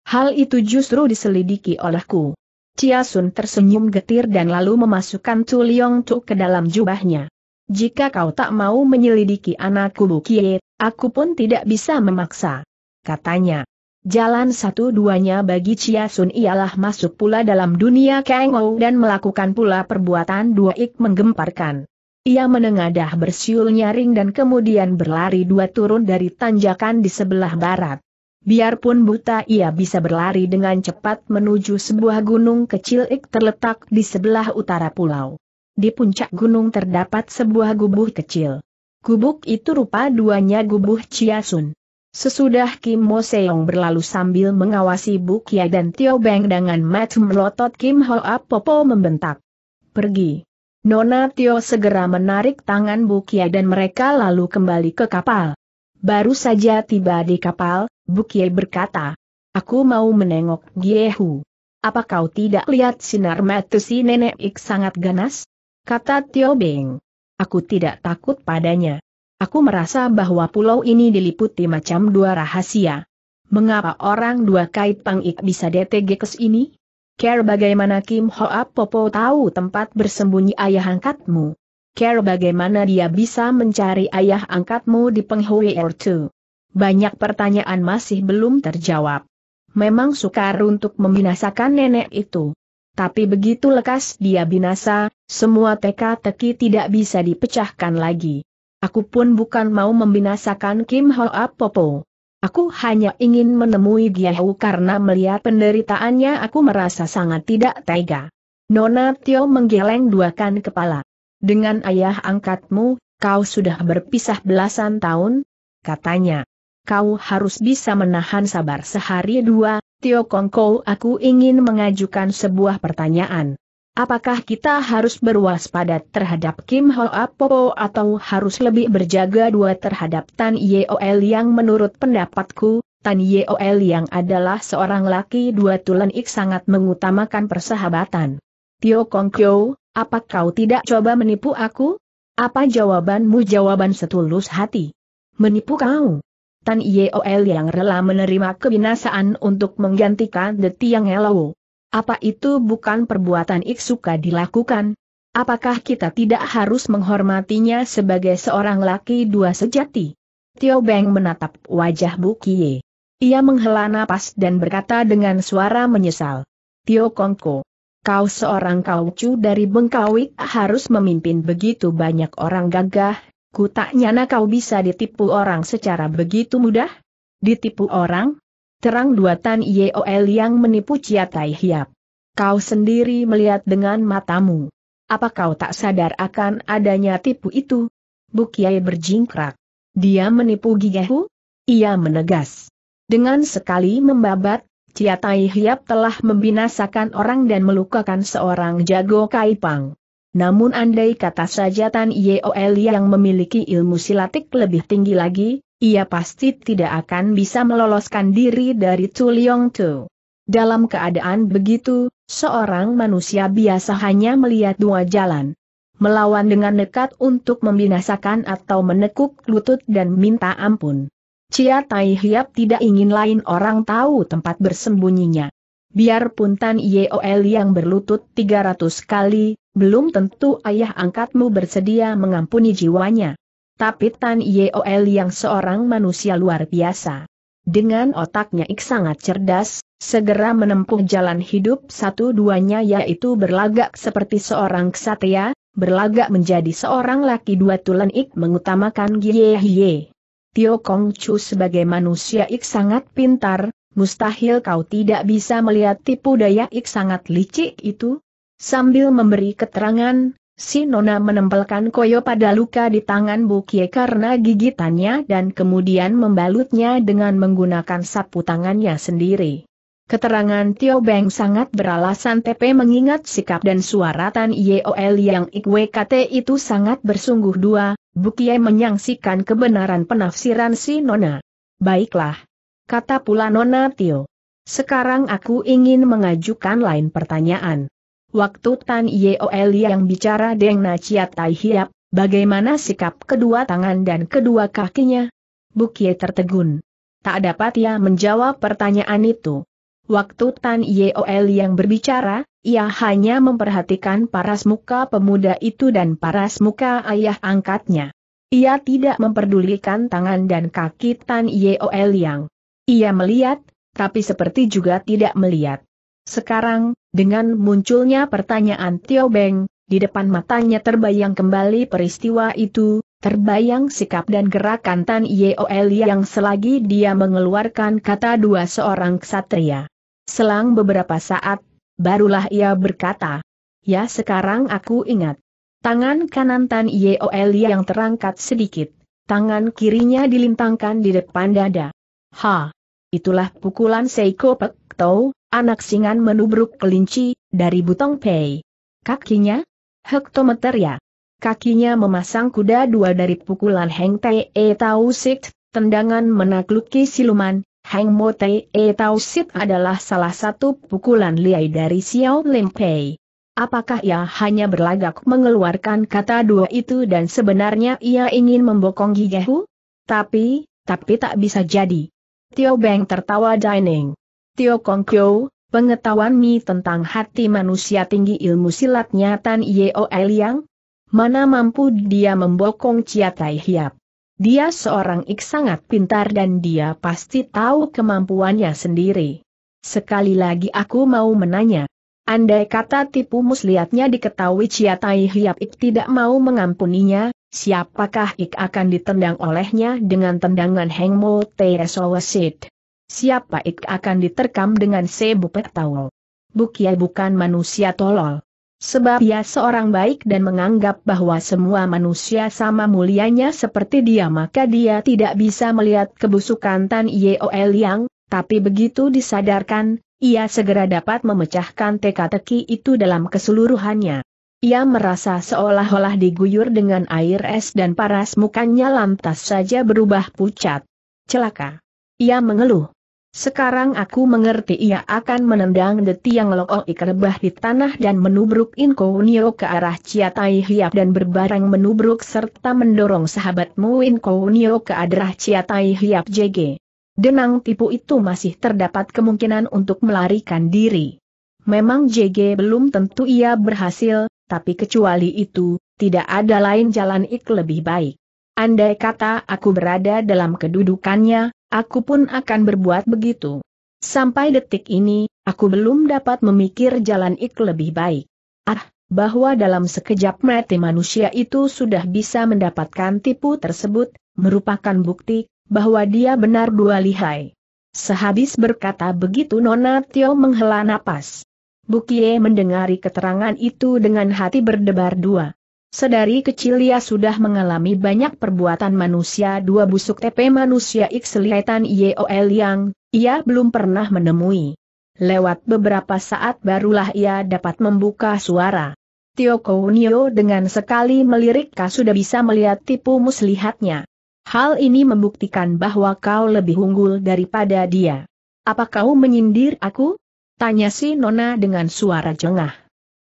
Hal itu justru diselidiki olehku. Chia Sun tersenyum getir dan lalu memasukkan Tu Liong Tu ke dalam jubahnya. Jika kau tak mau menyelidiki anakku Bukie, aku pun tidak bisa memaksa. Katanya. Jalan satu-duanya bagi Chia Sun ialah masuk pula dalam dunia Kang dan melakukan pula perbuatan dua ik menggemparkan. Ia menengadah bersiul nyaring dan kemudian berlari dua turun dari tanjakan di sebelah barat. Biarpun buta ia bisa berlari dengan cepat menuju sebuah gunung kecil ik terletak di sebelah utara pulau. Di puncak gunung terdapat sebuah gubuk kecil. Gubuk itu rupa duanya gubuk Ciasun. Sesudah Kim Mo Seong berlalu sambil mengawasi Bu Kia dan Tio Beng dengan mata melotot Kim Hoa Popo membentak. Pergi. Nona Tio segera menarik tangan Bukia dan mereka lalu kembali ke kapal. Baru saja tiba di kapal, Bukia berkata, Aku mau menengok Giehu. Apa kau tidak lihat sinar mata si nenek Ik sangat ganas? Kata Tio Beng. Aku tidak takut padanya. Aku merasa bahwa pulau ini diliputi macam dua rahasia. Mengapa orang dua kait pang ik bisa DTG ke sini? Care bagaimana Kim Hoa Popo tahu tempat bersembunyi ayah angkatmu? Care bagaimana dia bisa mencari ayah angkatmu di Penghui R2? Banyak pertanyaan masih belum terjawab. Memang sukar untuk membinasakan nenek itu. Tapi begitu lekas dia binasa, semua teka-teki tidak bisa dipecahkan lagi. Aku pun bukan mau membinasakan Kim Hoa Popo. Aku hanya ingin menemui Giahu karena melihat penderitaannya aku merasa sangat tidak tega. Nona Tio menggeleng duakan kepala. Dengan ayah angkatmu, kau sudah berpisah belasan tahun? Katanya. Kau harus bisa menahan sabar sehari dua, Tio Kongko aku ingin mengajukan sebuah pertanyaan. Apakah kita harus berwaspada terhadap Kim Hoa Popo atau harus lebih berjaga dua terhadap Tan Yeol yang menurut pendapatku, Tan Yeol yang adalah seorang laki dua tulen ik sangat mengutamakan persahabatan. Tio Kong Kyo, apa kau tidak coba menipu aku? Apa jawabanmu jawaban setulus hati? Menipu kau? Tan Yeol yang rela menerima kebinasaan untuk menggantikan The Tiang Elo. Apa itu bukan perbuatan iksuka dilakukan? Apakah kita tidak harus menghormatinya sebagai seorang laki dua sejati? Tio Beng menatap wajah Bu Kie. Ia menghela napas dan berkata dengan suara menyesal. Tio Kongko, kau seorang kaucu dari Bengkawik harus memimpin begitu banyak orang gagah, ku tak nyana kau bisa ditipu orang secara begitu mudah? Ditipu orang? Terang dua Tan Yeol yang menipu Chia Tai Hiap. Kau sendiri melihat dengan matamu. Apa kau tak sadar akan adanya tipu itu? Bu Kiai berjingkrak. Dia menipu Gigehu? Ia menegas. Dengan sekali membabat, Chia Tai Hiap telah membinasakan orang dan melukakan seorang jago kaipang. Namun andai kata saja Tan Yeol yang memiliki ilmu silatik lebih tinggi lagi, ia pasti tidak akan bisa meloloskan diri dari Tu Liong Tu. Dalam keadaan begitu, seorang manusia biasa hanya melihat dua jalan. Melawan dengan nekat untuk membinasakan atau menekuk lutut dan minta ampun. Chia Tai Hiap tidak ingin lain orang tahu tempat bersembunyinya. Biarpun Tan Yeol yang berlutut 300 kali, belum tentu ayah angkatmu bersedia mengampuni jiwanya. Tapi Tan Yeol yang seorang manusia luar biasa. Dengan otaknya Ik sangat cerdas, segera menempuh jalan hidup satu-duanya yaitu berlagak seperti seorang ksatria, berlagak menjadi seorang laki dua tulen Ik mengutamakan Gie Hie. Tio Kong Chu sebagai manusia Ik sangat pintar, Mustahil kau tidak bisa melihat tipu daya Ik sangat licik itu? Sambil memberi keterangan, si Nona menempelkan koyo pada luka di tangan Bukie karena gigitannya dan kemudian membalutnya dengan menggunakan sapu tangannya sendiri. Keterangan Tio Beng sangat beralasan TP mengingat sikap dan suara Tan Yeol yang IKWKT itu sangat bersungguh dua, Bukie menyangsikan kebenaran penafsiran si Nona. Baiklah. Kata pula Nona Tio. Sekarang aku ingin mengajukan lain pertanyaan. Waktu Tan Yeol yang bicara dengan Chiat Tai Hiap, bagaimana sikap kedua tangan dan kedua kakinya? Bukie tertegun. Tak dapat ia menjawab pertanyaan itu. Waktu Tan Yeol yang berbicara, ia hanya memperhatikan paras muka pemuda itu dan paras muka ayah angkatnya. Ia tidak memperdulikan tangan dan kaki Tan Yeol yang ia melihat, tapi seperti juga tidak melihat. Sekarang, dengan munculnya pertanyaan Tio Beng, di depan matanya terbayang kembali peristiwa itu, Terbayang sikap dan gerakan Tan Yeol yang selagi dia mengeluarkan kata dua seorang ksatria. Selang beberapa saat, barulah ia berkata, Ya sekarang aku ingat. Tangan kanan Tan Yeol yang terangkat sedikit, tangan kirinya dilintangkan di depan dada. Ha! Itulah pukulan Seiko Pek Tau, anak singan menubruk kelinci, dari Butong Pei. Kakinya? Hektometer ya. Kakinya memasang kuda dua dari pukulan Heng Te E Tau Sik, tendangan menakluki siluman, Hang Mo Te E Tau Sit adalah salah satu pukulan liai dari Xiao Lim Pei. Apakah ia hanya berlagak mengeluarkan kata dua itu dan sebenarnya ia ingin membokong Gigehu? Tapi, tapi tak bisa jadi. Tio Beng tertawa dining. Tio Kong Kyo, pengetahuan mi tentang hati manusia tinggi ilmu silatnya Tan Yeo Liang? Mana mampu dia membokong Chia Tai Hiap? Dia seorang ik sangat pintar dan dia pasti tahu kemampuannya sendiri. Sekali lagi aku mau menanya. Andai kata tipu muslihatnya diketahui Chia Tai Hiap Ik tidak mau mengampuninya, siapakah Ik akan ditendang olehnya dengan tendangan Heng Mo Teresowasit? Siapa Ik akan diterkam dengan Sebu Petawol? Bukia bukan manusia tolol. Sebab ia seorang baik dan menganggap bahwa semua manusia sama mulianya seperti dia maka dia tidak bisa melihat kebusukan Tan Yeol Yang, tapi begitu disadarkan, ia segera dapat memecahkan teka-teki itu dalam keseluruhannya. Ia merasa seolah-olah diguyur dengan air es dan paras mukanya lantas saja berubah pucat. Celaka. Ia mengeluh. Sekarang aku mengerti ia akan menendang deti yang lokok ikerbah di tanah dan menubruk Inko Nio ke arah Ciatai Hiap dan berbarang menubruk serta mendorong sahabatmu Inko Nio ke arah Ciatai Hiap JG. Denang tipu itu masih terdapat kemungkinan untuk melarikan diri. Memang JG belum tentu ia berhasil, tapi kecuali itu, tidak ada lain jalan ik lebih baik. Andai kata aku berada dalam kedudukannya, aku pun akan berbuat begitu. Sampai detik ini, aku belum dapat memikir jalan ik lebih baik. Ah, bahwa dalam sekejap mati manusia itu sudah bisa mendapatkan tipu tersebut, merupakan bukti, bahwa dia benar dua lihai. Sehabis berkata begitu Nona Tio menghela napas. Bukie mendengari keterangan itu dengan hati berdebar dua. Sedari kecil ia sudah mengalami banyak perbuatan manusia dua busuk TP manusia X lihatan IEOL yang ia belum pernah menemui. Lewat beberapa saat barulah ia dapat membuka suara. Tio Kounio dengan sekali melirik kau sudah bisa melihat tipu muslihatnya. Hal ini membuktikan bahwa kau lebih unggul daripada dia. Apa kau menyindir aku? Tanya si Nona dengan suara jengah.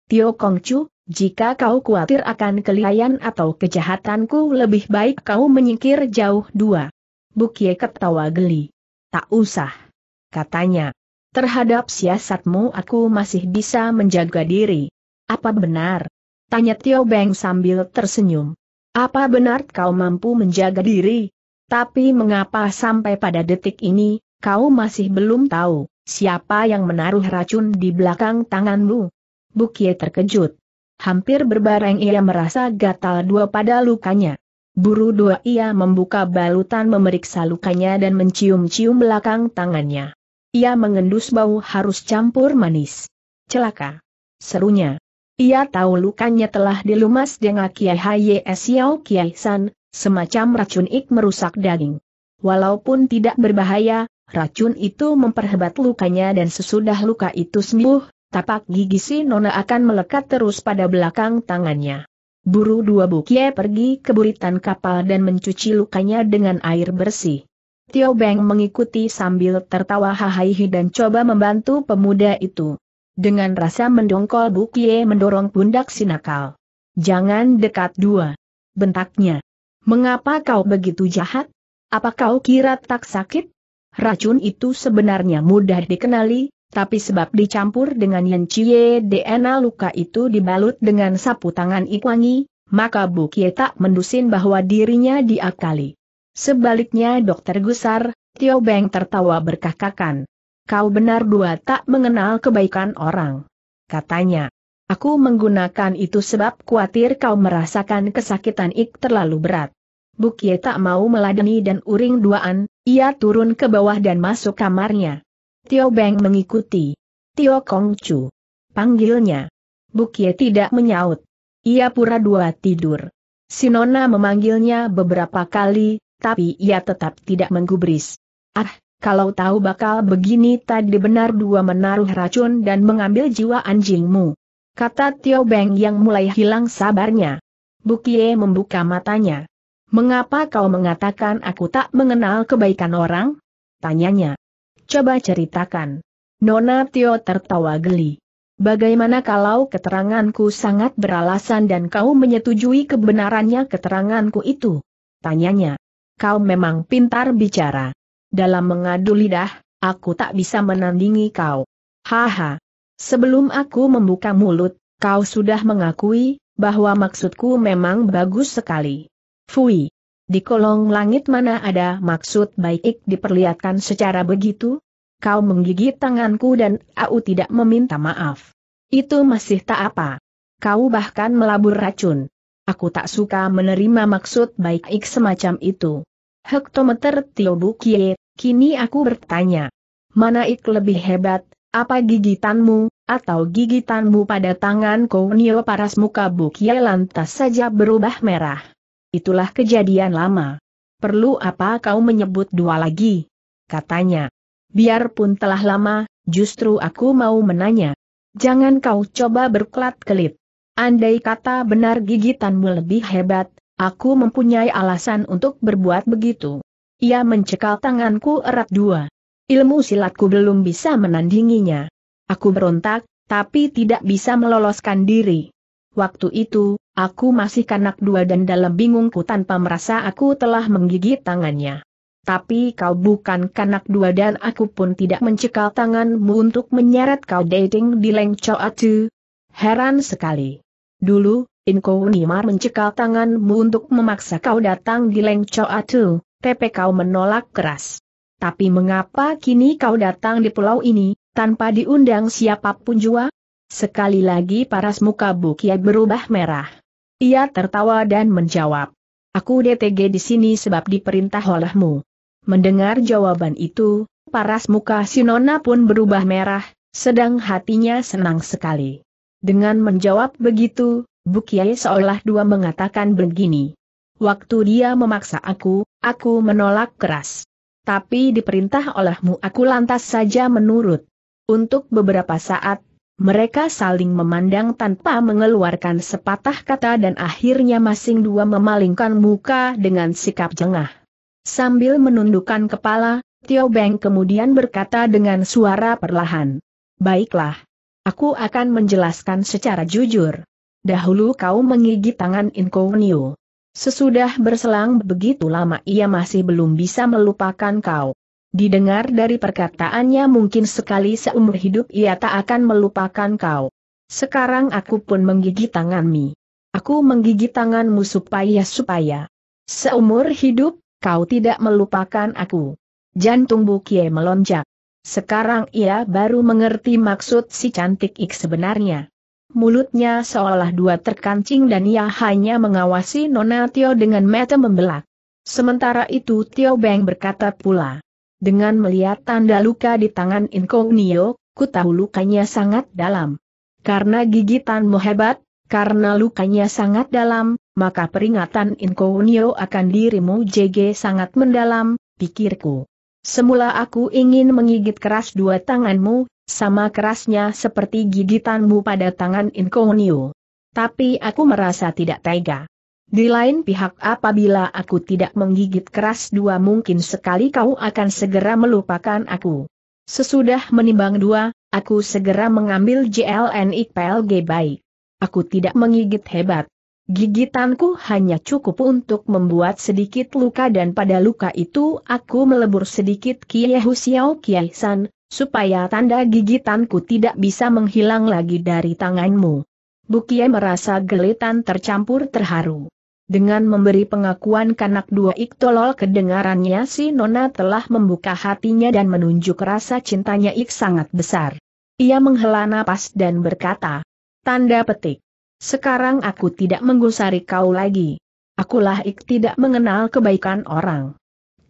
Tio Kongcu, jika kau khawatir akan kelihayan atau kejahatanku lebih baik kau menyingkir jauh dua. Bukie ketawa geli. Tak usah. Katanya. Terhadap siasatmu aku masih bisa menjaga diri. Apa benar? Tanya Tio Beng sambil tersenyum. Apa benar kau mampu menjaga diri? Tapi mengapa sampai pada detik ini, kau masih belum tahu, siapa yang menaruh racun di belakang tanganmu? Bukie terkejut. Hampir berbareng ia merasa gatal dua pada lukanya. Buru dua ia membuka balutan memeriksa lukanya dan mencium-cium belakang tangannya. Ia mengendus bau harus campur manis. Celaka. Serunya. Ia tahu lukanya telah dilumas dengan Kiai Haye Xiao Kiai San, semacam racun ik merusak daging. Walaupun tidak berbahaya, racun itu memperhebat lukanya dan sesudah luka itu sembuh, tapak gigi si Nona akan melekat terus pada belakang tangannya. Buru dua bukie pergi ke buritan kapal dan mencuci lukanya dengan air bersih. Tio Beng mengikuti sambil tertawa hahaihi dan coba membantu pemuda itu. Dengan rasa mendongkol Bukie mendorong pundak sinakal. Jangan dekat dua. Bentaknya. Mengapa kau begitu jahat? Apa kau kira tak sakit? Racun itu sebenarnya mudah dikenali, tapi sebab dicampur dengan yang cie DNA luka itu dibalut dengan sapu tangan Ikwangi, maka Bukie tak mendusin bahwa dirinya diakali. Sebaliknya dokter Gusar, Tio Beng tertawa berkakakan. Kau benar dua tak mengenal kebaikan orang. Katanya. Aku menggunakan itu sebab khawatir kau merasakan kesakitan ik terlalu berat. Bukie tak mau meladeni dan uring duaan, ia turun ke bawah dan masuk kamarnya. Tio Beng mengikuti. Tio Kong Chu. Panggilnya. Bukie tidak menyaut. Ia pura dua tidur. Sinona memanggilnya beberapa kali, tapi ia tetap tidak menggubris. Ah, kalau tahu bakal begini tadi benar dua menaruh racun dan mengambil jiwa anjingmu. Kata Tio Beng yang mulai hilang sabarnya. Bukie membuka matanya. Mengapa kau mengatakan aku tak mengenal kebaikan orang? Tanyanya. Coba ceritakan. Nona Tio tertawa geli. Bagaimana kalau keteranganku sangat beralasan dan kau menyetujui kebenarannya keteranganku itu? Tanyanya. Kau memang pintar bicara dalam mengadu lidah, aku tak bisa menandingi kau. Haha. Sebelum aku membuka mulut, kau sudah mengakui, bahwa maksudku memang bagus sekali. Fui. Di kolong langit mana ada maksud baik diperlihatkan secara begitu? Kau menggigit tanganku dan aku tidak meminta maaf. Itu masih tak apa. Kau bahkan melabur racun. Aku tak suka menerima maksud baik semacam itu. Hektometer Tio Bukie, Kini aku bertanya, mana ik lebih hebat, apa gigitanmu, atau gigitanmu pada tangan Kounio paras muka Bukie lantas saja berubah merah. Itulah kejadian lama. Perlu apa kau menyebut dua lagi? Katanya. Biarpun telah lama, justru aku mau menanya. Jangan kau coba berkelat-kelit. Andai kata benar gigitanmu lebih hebat, aku mempunyai alasan untuk berbuat begitu. Ia mencekal tanganku erat dua. Ilmu silatku belum bisa menandinginya. Aku berontak, tapi tidak bisa meloloskan diri. Waktu itu, aku masih kanak dua dan dalam bingungku tanpa merasa aku telah menggigit tangannya. Tapi kau bukan kanak dua dan aku pun tidak mencekal tanganmu untuk menyeret kau dating di Leng Atu. Heran sekali. Dulu, Inko Nimar mencekal tanganmu untuk memaksa kau datang di Leng Atu. Pepe kau menolak keras. Tapi mengapa kini kau datang di pulau ini, tanpa diundang siapa pun jua? Sekali lagi paras muka Bukiat berubah merah. Ia tertawa dan menjawab. Aku DTG di sini sebab diperintah olehmu. Mendengar jawaban itu, paras muka Sinona pun berubah merah, sedang hatinya senang sekali. Dengan menjawab begitu, Bukiai seolah dua mengatakan begini. Waktu dia memaksa aku, aku menolak keras. Tapi diperintah olehmu aku lantas saja menurut. Untuk beberapa saat, mereka saling memandang tanpa mengeluarkan sepatah kata dan akhirnya masing dua memalingkan muka dengan sikap jengah. Sambil menundukkan kepala, Tio Beng kemudian berkata dengan suara perlahan. Baiklah. Aku akan menjelaskan secara jujur. Dahulu kau menggigit tangan Inkognio. Sesudah berselang begitu lama ia masih belum bisa melupakan kau. Didengar dari perkataannya mungkin sekali seumur hidup ia tak akan melupakan kau. Sekarang aku pun menggigit tanganmu. Aku menggigit tanganmu supaya-supaya. Seumur hidup, kau tidak melupakan aku. Jantung Bukie melonjak. Sekarang ia baru mengerti maksud si cantik Ik sebenarnya. Mulutnya seolah dua terkancing dan ia hanya mengawasi Nona Tio dengan mata membelak. Sementara itu Tio Beng berkata pula. Dengan melihat tanda luka di tangan Inkognio, ku tahu lukanya sangat dalam. Karena gigitanmu hebat, karena lukanya sangat dalam, maka peringatan Inkognio akan dirimu JG sangat mendalam, pikirku. Semula aku ingin menggigit keras dua tanganmu, sama kerasnya seperti gigitanmu pada tangan Inkognio. Tapi aku merasa tidak tega. Di lain pihak apabila aku tidak menggigit keras dua mungkin sekali kau akan segera melupakan aku. Sesudah menimbang dua, aku segera mengambil JLN IPLG baik. Aku tidak menggigit hebat. Gigitanku hanya cukup untuk membuat sedikit luka dan pada luka itu aku melebur sedikit Kiehu Xiao San, supaya tanda gigitanku tidak bisa menghilang lagi dari tanganmu. Bukie merasa gelitan tercampur terharu. Dengan memberi pengakuan kanak dua iktolol kedengarannya si Nona telah membuka hatinya dan menunjuk rasa cintanya ik sangat besar. Ia menghela napas dan berkata, Tanda petik. Sekarang aku tidak menggusari kau lagi. Akulah ik tidak mengenal kebaikan orang.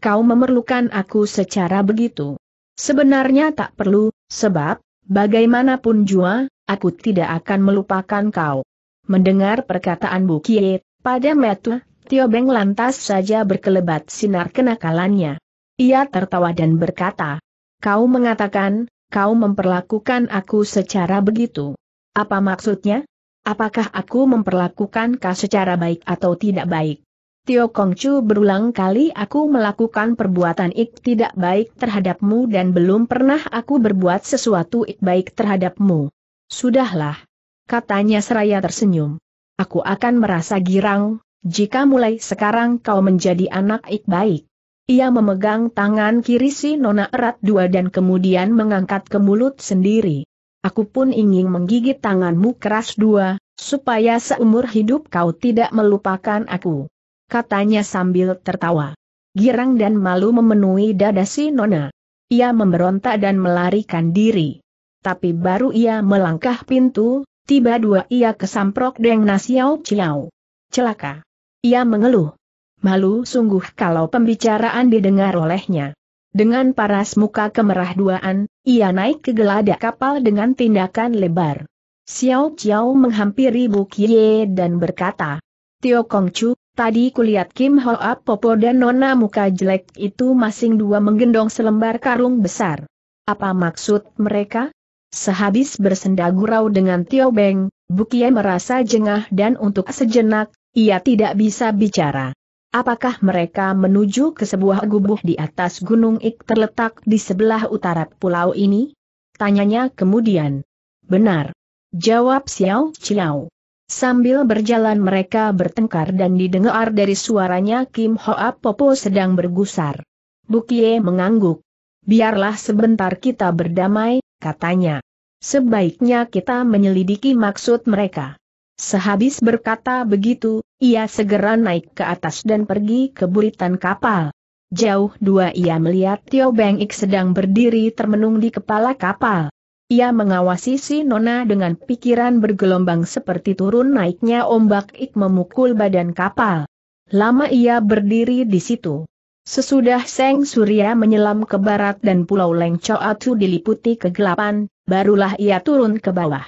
Kau memerlukan aku secara begitu. Sebenarnya tak perlu, sebab, bagaimanapun jua, aku tidak akan melupakan kau. Mendengar perkataan Bukiet, pada metu, Tio Beng lantas saja berkelebat sinar kenakalannya. Ia tertawa dan berkata, Kau mengatakan, kau memperlakukan aku secara begitu. Apa maksudnya? Apakah aku memperlakukan kau secara baik atau tidak baik? Tio Kongcu berulang kali aku melakukan perbuatan ik tidak baik terhadapmu dan belum pernah aku berbuat sesuatu ik baik terhadapmu. Sudahlah. Katanya seraya tersenyum aku akan merasa girang, jika mulai sekarang kau menjadi anak ik baik. Ia memegang tangan kiri si Nona erat dua dan kemudian mengangkat ke mulut sendiri. Aku pun ingin menggigit tanganmu keras dua, supaya seumur hidup kau tidak melupakan aku. Katanya sambil tertawa. Girang dan malu memenuhi dada si Nona. Ia memberontak dan melarikan diri. Tapi baru ia melangkah pintu, Tiba dua ia kesamprok Deng Nasiao Ciao. Celaka. Ia mengeluh. Malu sungguh kalau pembicaraan didengar olehnya. Dengan paras muka kemerah duaan, ia naik ke geladak kapal dengan tindakan lebar. Xiao Chiao menghampiri Bu Kie dan berkata, Tio Kongcu, tadi kulihat Kim Hoa Popo dan Nona muka jelek itu masing dua menggendong selembar karung besar. Apa maksud mereka? Sehabis bersenda gurau dengan Tio Beng, Bukie merasa jengah dan untuk sejenak, ia tidak bisa bicara. Apakah mereka menuju ke sebuah gubuk di atas gunung Ik terletak di sebelah utara pulau ini? Tanyanya kemudian. Benar. Jawab Xiao Chiao. Sambil berjalan mereka bertengkar dan didengar dari suaranya Kim Hoa Popo sedang bergusar. Bukie mengangguk. Biarlah sebentar kita berdamai, katanya. Sebaiknya kita menyelidiki maksud mereka. Sehabis berkata begitu, ia segera naik ke atas dan pergi ke buritan kapal. Jauh dua ia melihat Tio Beng Ik sedang berdiri termenung di kepala kapal. Ia mengawasi si Nona dengan pikiran bergelombang seperti turun naiknya ombak Ik memukul badan kapal. Lama ia berdiri di situ. Sesudah Seng Surya menyelam ke barat dan Pulau Leng Choatu diliputi kegelapan, barulah ia turun ke bawah.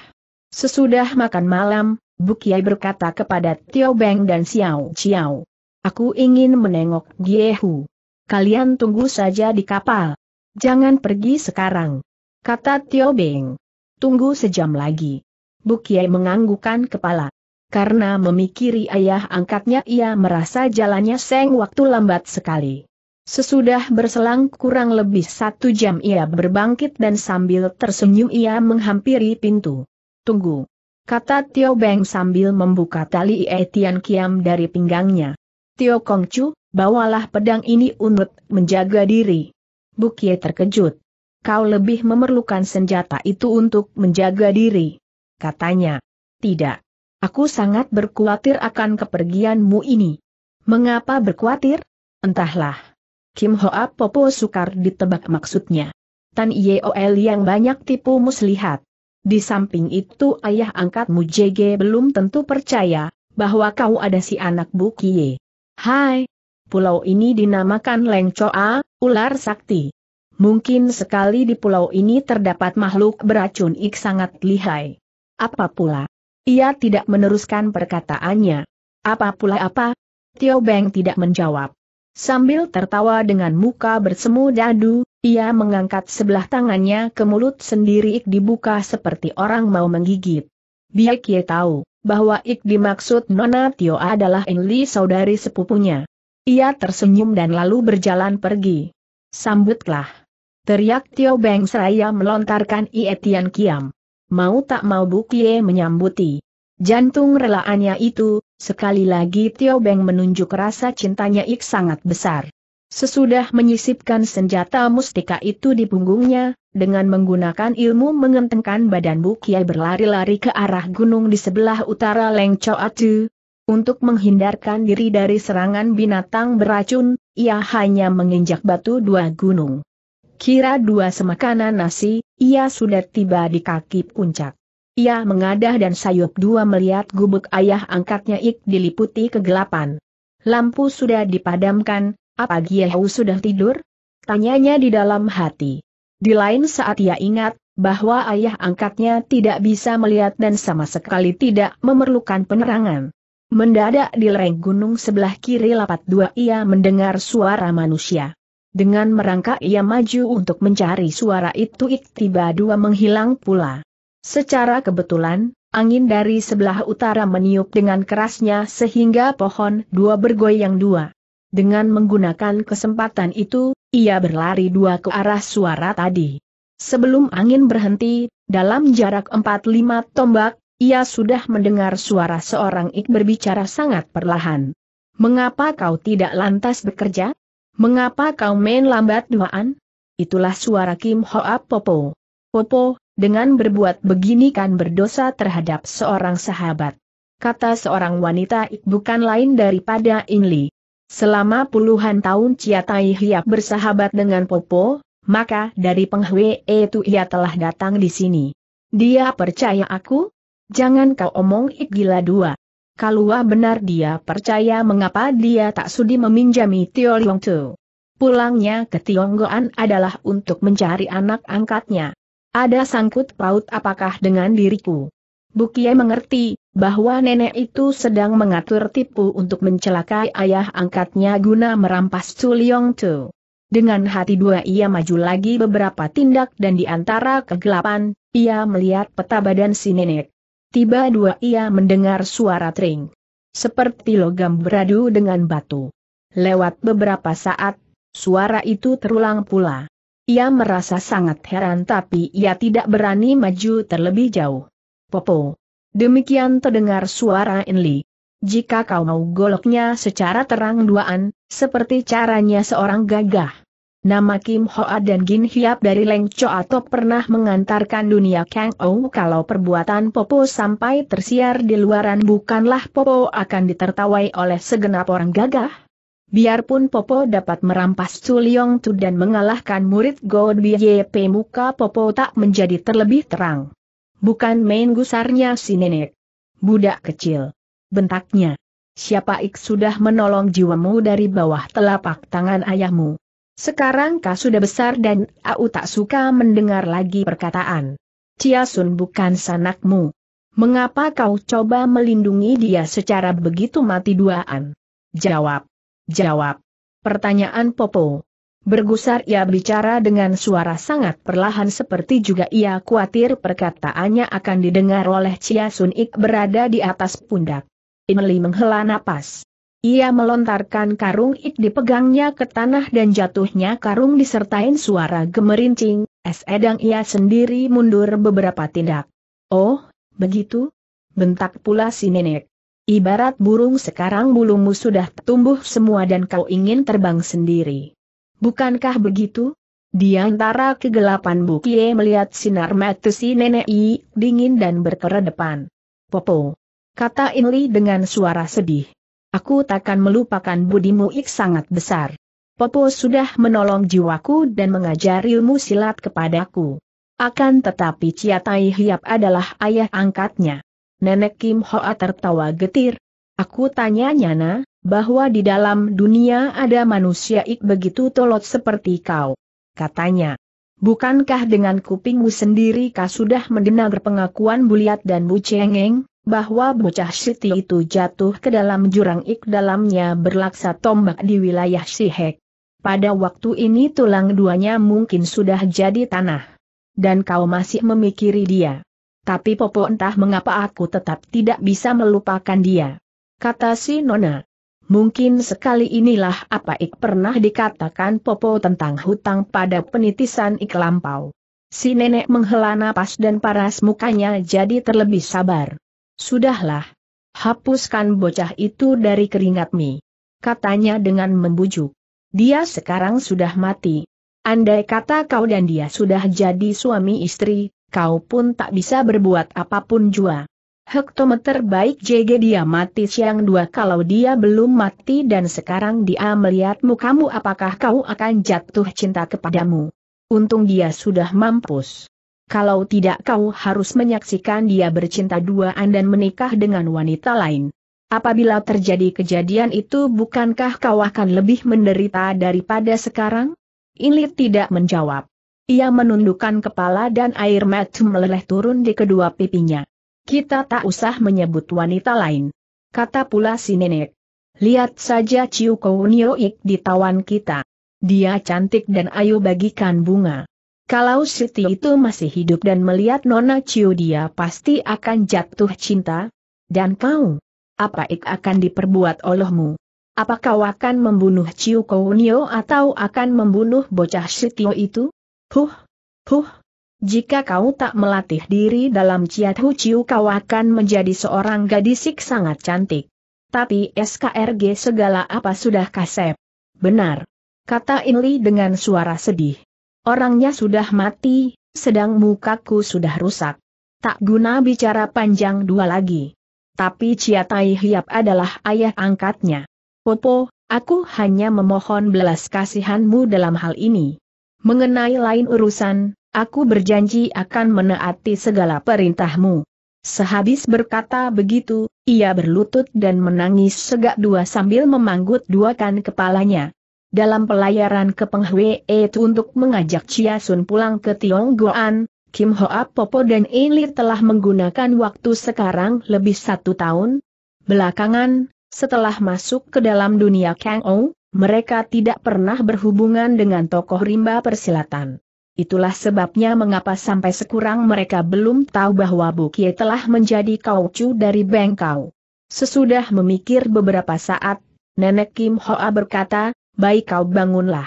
Sesudah makan malam, Bukiai berkata kepada Tio Beng dan Xiao Chiao. Aku ingin menengok Giehu. Kalian tunggu saja di kapal. Jangan pergi sekarang. Kata Tio Beng. Tunggu sejam lagi. Bukiai menganggukkan kepala. Karena memikiri ayah angkatnya ia merasa jalannya seng waktu lambat sekali. Sesudah berselang kurang lebih satu jam ia berbangkit dan sambil tersenyum ia menghampiri pintu. Tunggu. Kata Tio Beng sambil membuka tali Etian Kiam dari pinggangnya. Tio Kongcu, bawalah pedang ini untuk menjaga diri. Bukie terkejut. Kau lebih memerlukan senjata itu untuk menjaga diri. Katanya. Tidak. Aku sangat berkhawatir akan kepergianmu ini. Mengapa berkhawatir? Entahlah. Kim Hoa Popo sukar ditebak maksudnya. Tan Yeol yang banyak tipu muslihat. Di samping itu ayah angkatmu JG belum tentu percaya, bahwa kau ada si anak Bu Kie. Hai! Pulau ini dinamakan Leng Choa, ular sakti. Mungkin sekali di pulau ini terdapat makhluk beracun ik sangat lihai. Apa pula? Ia tidak meneruskan perkataannya. Apa pula apa? Tio Beng tidak menjawab. Sambil tertawa dengan muka bersemu dadu, ia mengangkat sebelah tangannya ke mulut sendiri ik dibuka seperti orang mau menggigit. Biar Kie tahu, bahwa ik dimaksud Nona Tio adalah Enli saudari sepupunya. Ia tersenyum dan lalu berjalan pergi. Sambutlah. Teriak Tio Beng seraya melontarkan Ietian Kiam. Mau tak mau Bukie menyambuti. Jantung relaannya itu, sekali lagi Tio Beng menunjuk rasa cintanya Ik sangat besar. Sesudah menyisipkan senjata mustika itu di punggungnya, dengan menggunakan ilmu mengentengkan badan Bukie berlari-lari ke arah gunung di sebelah utara Leng Atu. Untuk menghindarkan diri dari serangan binatang beracun, ia hanya menginjak batu dua gunung. Kira dua semakanan nasi, ia sudah tiba di kaki puncak. Ia mengadah dan sayup dua melihat gubuk ayah angkatnya Ik diliputi kegelapan. Lampu sudah dipadamkan, apa Giyahu sudah tidur? Tanyanya di dalam hati. Di lain saat ia ingat, bahwa ayah angkatnya tidak bisa melihat dan sama sekali tidak memerlukan penerangan. Mendadak di lereng gunung sebelah kiri lapat dua ia mendengar suara manusia. Dengan merangkak ia maju untuk mencari suara itu tiba dua menghilang pula. Secara kebetulan, angin dari sebelah utara meniup dengan kerasnya sehingga pohon dua bergoyang dua. Dengan menggunakan kesempatan itu, ia berlari dua ke arah suara tadi. Sebelum angin berhenti, dalam jarak 4-5 tombak, ia sudah mendengar suara seorang ik berbicara sangat perlahan. Mengapa kau tidak lantas bekerja? Mengapa kau main lambat duaan? Itulah suara Kim Hoa Popo. Popo, dengan berbuat begini kan berdosa terhadap seorang sahabat. Kata seorang wanita bukan lain daripada Inli. Selama puluhan tahun Ciatai Hiap bersahabat dengan Popo, maka dari penghwe itu ia telah datang di sini. Dia percaya aku? Jangan kau omong ik gila dua. Kalau benar dia percaya mengapa dia tak sudi meminjami Tio Leong Tu. Pulangnya ke Tionggoan adalah untuk mencari anak angkatnya. Ada sangkut paut apakah dengan diriku? Bukie mengerti, bahwa nenek itu sedang mengatur tipu untuk mencelakai ayah angkatnya guna merampas Su Leong Tu. Dengan hati dua ia maju lagi beberapa tindak dan di antara kegelapan, ia melihat peta badan si nenek. Tiba dua ia mendengar suara tring. Seperti logam beradu dengan batu. Lewat beberapa saat, suara itu terulang pula. Ia merasa sangat heran tapi ia tidak berani maju terlebih jauh. Popo. Demikian terdengar suara Enli. Jika kau mau goloknya secara terang duaan, seperti caranya seorang gagah. Nama Kim Hoa dan Gin Hiap dari Leng Cho atau pernah mengantarkan dunia Kang Ou kalau perbuatan Popo sampai tersiar di luaran bukanlah Popo akan ditertawai oleh segenap orang gagah. Biarpun Popo dapat merampas Suliong Tu dan mengalahkan murid God BYP muka Popo tak menjadi terlebih terang. Bukan main gusarnya si nenek. Budak kecil. Bentaknya. Siapa ik sudah menolong jiwamu dari bawah telapak tangan ayahmu? Sekarang kau sudah besar dan aku tak suka mendengar lagi perkataan. Cia Sun bukan sanakmu. Mengapa kau coba melindungi dia secara begitu mati duaan? Jawab. Jawab. Pertanyaan Popo. Bergusar ia bicara dengan suara sangat perlahan seperti juga ia khawatir perkataannya akan didengar oleh Cia Sun Ik berada di atas pundak. Imeli menghela napas. Ia melontarkan karung ik dipegangnya ke tanah dan jatuhnya karung disertain suara gemerincing, es edang ia sendiri mundur beberapa tindak. Oh, begitu? Bentak pula si nenek. Ibarat burung sekarang bulumu sudah tumbuh semua dan kau ingin terbang sendiri. Bukankah begitu? Di antara kegelapan Bukie melihat sinar mata si nenek I, dingin dan berkeredepan. Popo. Kata Inli dengan suara sedih. Aku takkan melupakan budimu ik sangat besar. Popo sudah menolong jiwaku dan mengajar ilmu silat kepadaku. Akan tetapi Ciatai Hiap adalah ayah angkatnya. Nenek Kim Hoa tertawa getir. Aku tanya Nyana, bahwa di dalam dunia ada manusia ik begitu tolot seperti kau. katanya. Bukankah dengan kupingmu sendiri kau sudah mendengar pengakuan Buliat dan Bu Cengeng, bahwa bocah Siti itu jatuh ke dalam jurang ik dalamnya berlaksa tombak di wilayah Sihek. Pada waktu ini tulang duanya mungkin sudah jadi tanah. Dan kau masih memikiri dia. Tapi Popo entah mengapa aku tetap tidak bisa melupakan dia. Kata si Nona. Mungkin sekali inilah apa Ik pernah dikatakan Popo tentang hutang pada penitisan Ik lampau. Si nenek menghela napas dan paras mukanya jadi terlebih sabar. Sudahlah. Hapuskan bocah itu dari keringatmi. Katanya dengan membujuk. Dia sekarang sudah mati. Andai kata kau dan dia sudah jadi suami istri, kau pun tak bisa berbuat apa pun jua. Hektometer baik JG dia mati siang dua kalau dia belum mati dan sekarang dia melihat mukamu apakah kau akan jatuh cinta kepadamu. Untung dia sudah mampus. Kalau tidak kau harus menyaksikan dia bercinta duaan dan menikah dengan wanita lain. Apabila terjadi kejadian itu bukankah kau akan lebih menderita daripada sekarang? Ini tidak menjawab. Ia menundukkan kepala dan air mata meleleh turun di kedua pipinya. Kita tak usah menyebut wanita lain. Kata pula si nenek. Lihat saja Ciu Kounioik di tawan kita. Dia cantik dan ayu bagikan bunga. Kalau Siti itu masih hidup dan melihat Nona Ciu dia pasti akan jatuh cinta. Dan kau? Apa ik akan diperbuat olehmu? Apa kau akan membunuh Ciu Kounio atau akan membunuh bocah Sitio itu? Huh, huh, jika kau tak melatih diri dalam Ciat Ciu kau akan menjadi seorang gadis sangat cantik. Tapi SKRG segala apa sudah kasep. Benar. Kata Inli dengan suara sedih. Orangnya sudah mati, sedang mukaku sudah rusak. Tak guna bicara panjang dua lagi. Tapi Ciatai Hiap adalah ayah angkatnya. Popo, aku hanya memohon belas kasihanmu dalam hal ini. Mengenai lain urusan, Aku berjanji akan menaati segala perintahmu. Sehabis berkata begitu, ia berlutut dan menangis segak dua sambil memanggut duakan kepalanya. Dalam pelayaran ke Penghwe itu untuk mengajak Chia Sun pulang ke Tionggoan, Kim Hoa Popo dan Eli telah menggunakan waktu sekarang lebih satu tahun. Belakangan, setelah masuk ke dalam dunia Kang Ou, mereka tidak pernah berhubungan dengan tokoh rimba persilatan. Itulah sebabnya mengapa sampai sekurang mereka belum tahu bahwa Bukie telah menjadi kaucu dari bengkau. Sesudah memikir beberapa saat, Nenek Kim Hoa berkata, baik kau bangunlah.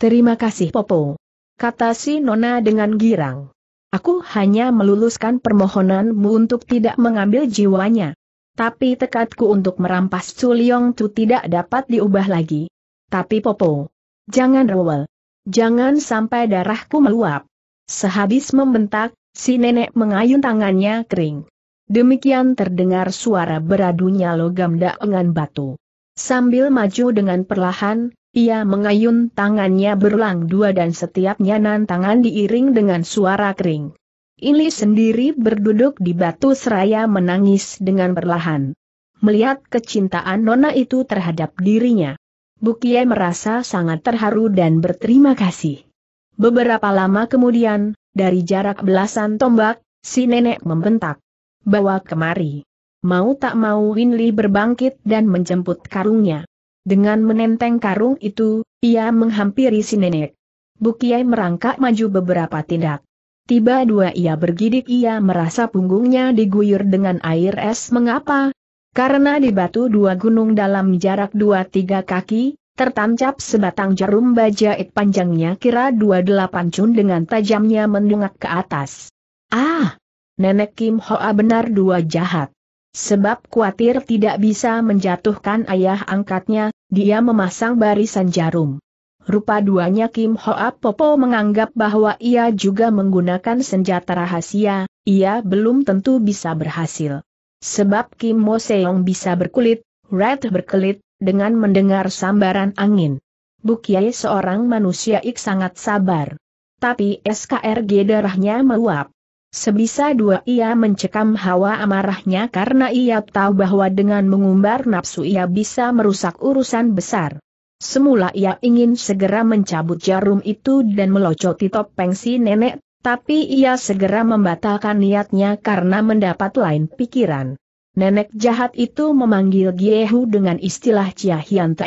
Terima kasih Popo. Kata si Nona dengan girang. Aku hanya meluluskan permohonanmu untuk tidak mengambil jiwanya. Tapi tekadku untuk merampas Suliong Tu tidak dapat diubah lagi. Tapi Popo, jangan rewel. Jangan sampai darahku meluap. Sehabis membentak, si nenek mengayun tangannya kering. Demikian terdengar suara beradunya logam dengan batu. Sambil maju dengan perlahan, ia mengayun tangannya berulang dua dan setiap nyanan tangan diiring dengan suara kering. Ini sendiri berduduk di batu seraya menangis dengan perlahan. Melihat kecintaan nona itu terhadap dirinya. Bukie merasa sangat terharu dan berterima kasih. Beberapa lama kemudian, dari jarak belasan tombak, si nenek membentak. Bawa kemari. Mau tak mau Winli berbangkit dan menjemput karungnya. Dengan menenteng karung itu, ia menghampiri si nenek. Bukie merangkak maju beberapa tindak. Tiba dua ia bergidik ia merasa punggungnya diguyur dengan air es mengapa, karena di batu dua gunung dalam jarak dua tiga kaki, tertancap sebatang jarum bajait panjangnya kira dua delapan cun dengan tajamnya mendungak ke atas. Ah! Nenek Kim Hoa benar dua jahat. Sebab khawatir tidak bisa menjatuhkan ayah angkatnya, dia memasang barisan jarum. Rupa duanya Kim Hoa Popo menganggap bahwa ia juga menggunakan senjata rahasia, ia belum tentu bisa berhasil. Sebab Kim Mo Seong bisa berkulit, red berkelit, dengan mendengar sambaran angin. Bukiai seorang manusia ik sangat sabar. Tapi SKRG darahnya meluap. Sebisa dua ia mencekam hawa amarahnya karena ia tahu bahwa dengan mengumbar nafsu ia bisa merusak urusan besar. Semula ia ingin segera mencabut jarum itu dan melocoti topeng si nenek, tapi ia segera membatalkan niatnya karena mendapat lain pikiran. Nenek jahat itu memanggil Giehu dengan istilah Chia Hian.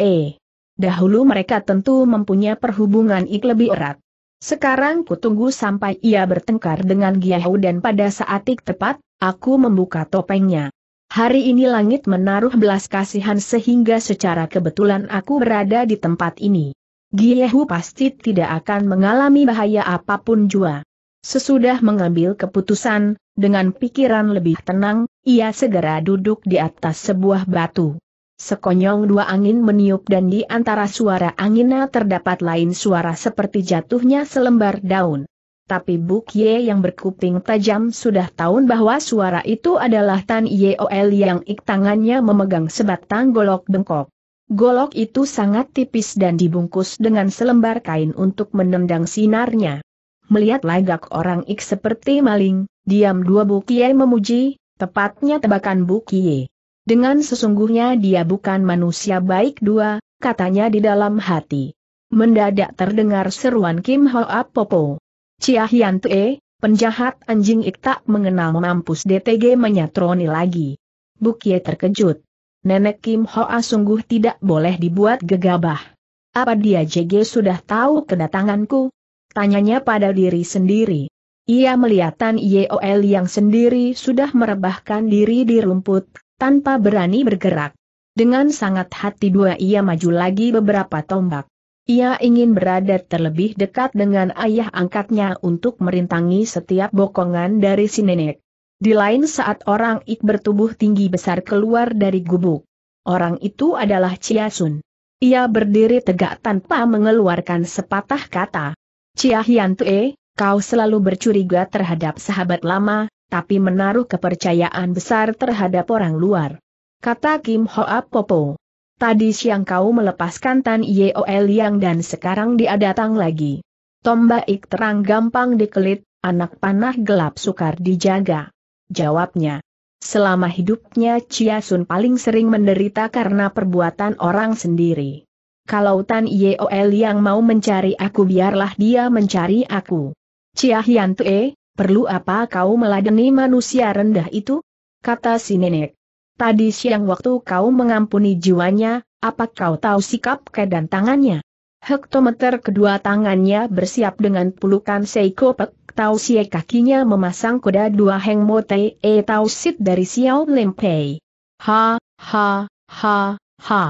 Dahulu mereka tentu mempunyai perhubungan ik lebih erat. Sekarang kutunggu sampai ia bertengkar dengan Giehu dan pada saat tepat, aku membuka topengnya. Hari ini langit menaruh belas kasihan sehingga secara kebetulan aku berada di tempat ini. Giehu pasti tidak akan mengalami bahaya apa pun jua. Sesudah mengambil keputusan, dengan pikiran lebih tenang, ia segera duduk di atas sebuah batu. Sekonyong dua angin meniup dan di antara suara anginnya terdapat lain suara seperti jatuhnya selembar daun tapi Buk Ye yang berkuping tajam sudah tahu bahwa suara itu adalah Tan Yeol yang ik tangannya memegang sebatang golok bengkok. Golok itu sangat tipis dan dibungkus dengan selembar kain untuk menendang sinarnya. Melihat lagak orang ik seperti maling, diam dua Buk Ye memuji, tepatnya tebakan Buk Ye. Dengan sesungguhnya dia bukan manusia baik dua, katanya di dalam hati. Mendadak terdengar seruan Kim Hoa Popo. Chia Hian Tue, penjahat anjing ik tak mengenal mampus DTG menyatroni lagi. Bukie terkejut. Nenek Kim Hoa sungguh tidak boleh dibuat gegabah. Apa dia JG sudah tahu kedatanganku? Tanyanya pada diri sendiri. Ia melihat Tan Yeol yang sendiri sudah merebahkan diri di rumput, tanpa berani bergerak. Dengan sangat hati dua ia maju lagi beberapa tombak. Ia ingin berada terlebih dekat dengan ayah angkatnya untuk merintangi setiap bokongan dari si nenek. Di lain saat orang ik bertubuh tinggi besar keluar dari gubuk. Orang itu adalah Chia Sun. Ia berdiri tegak tanpa mengeluarkan sepatah kata. Chia Hian Tue, kau selalu bercuriga terhadap sahabat lama, tapi menaruh kepercayaan besar terhadap orang luar. Kata Kim Hoa Popo. Tadi siang kau melepaskan Tan Yeol Yang dan sekarang dia datang lagi. Tombaik terang gampang dikelit, anak panah gelap sukar dijaga. Jawabnya. Selama hidupnya Chia Sun paling sering menderita karena perbuatan orang sendiri. Kalau Tan Yeol yang mau mencari aku biarlah dia mencari aku. Chia Hian Tue, perlu apa kau meladeni manusia rendah itu? Kata si nenek. Tadi siang waktu kau mengampuni jiwanya, apa kau tahu sikap kedan tangannya? Hektometer kedua tangannya bersiap dengan pulukan Seiko Pek, tahu si kakinya memasang kuda dua Heng Mote E tau sit dari Xiao Pei. Ha, ha, ha, ha.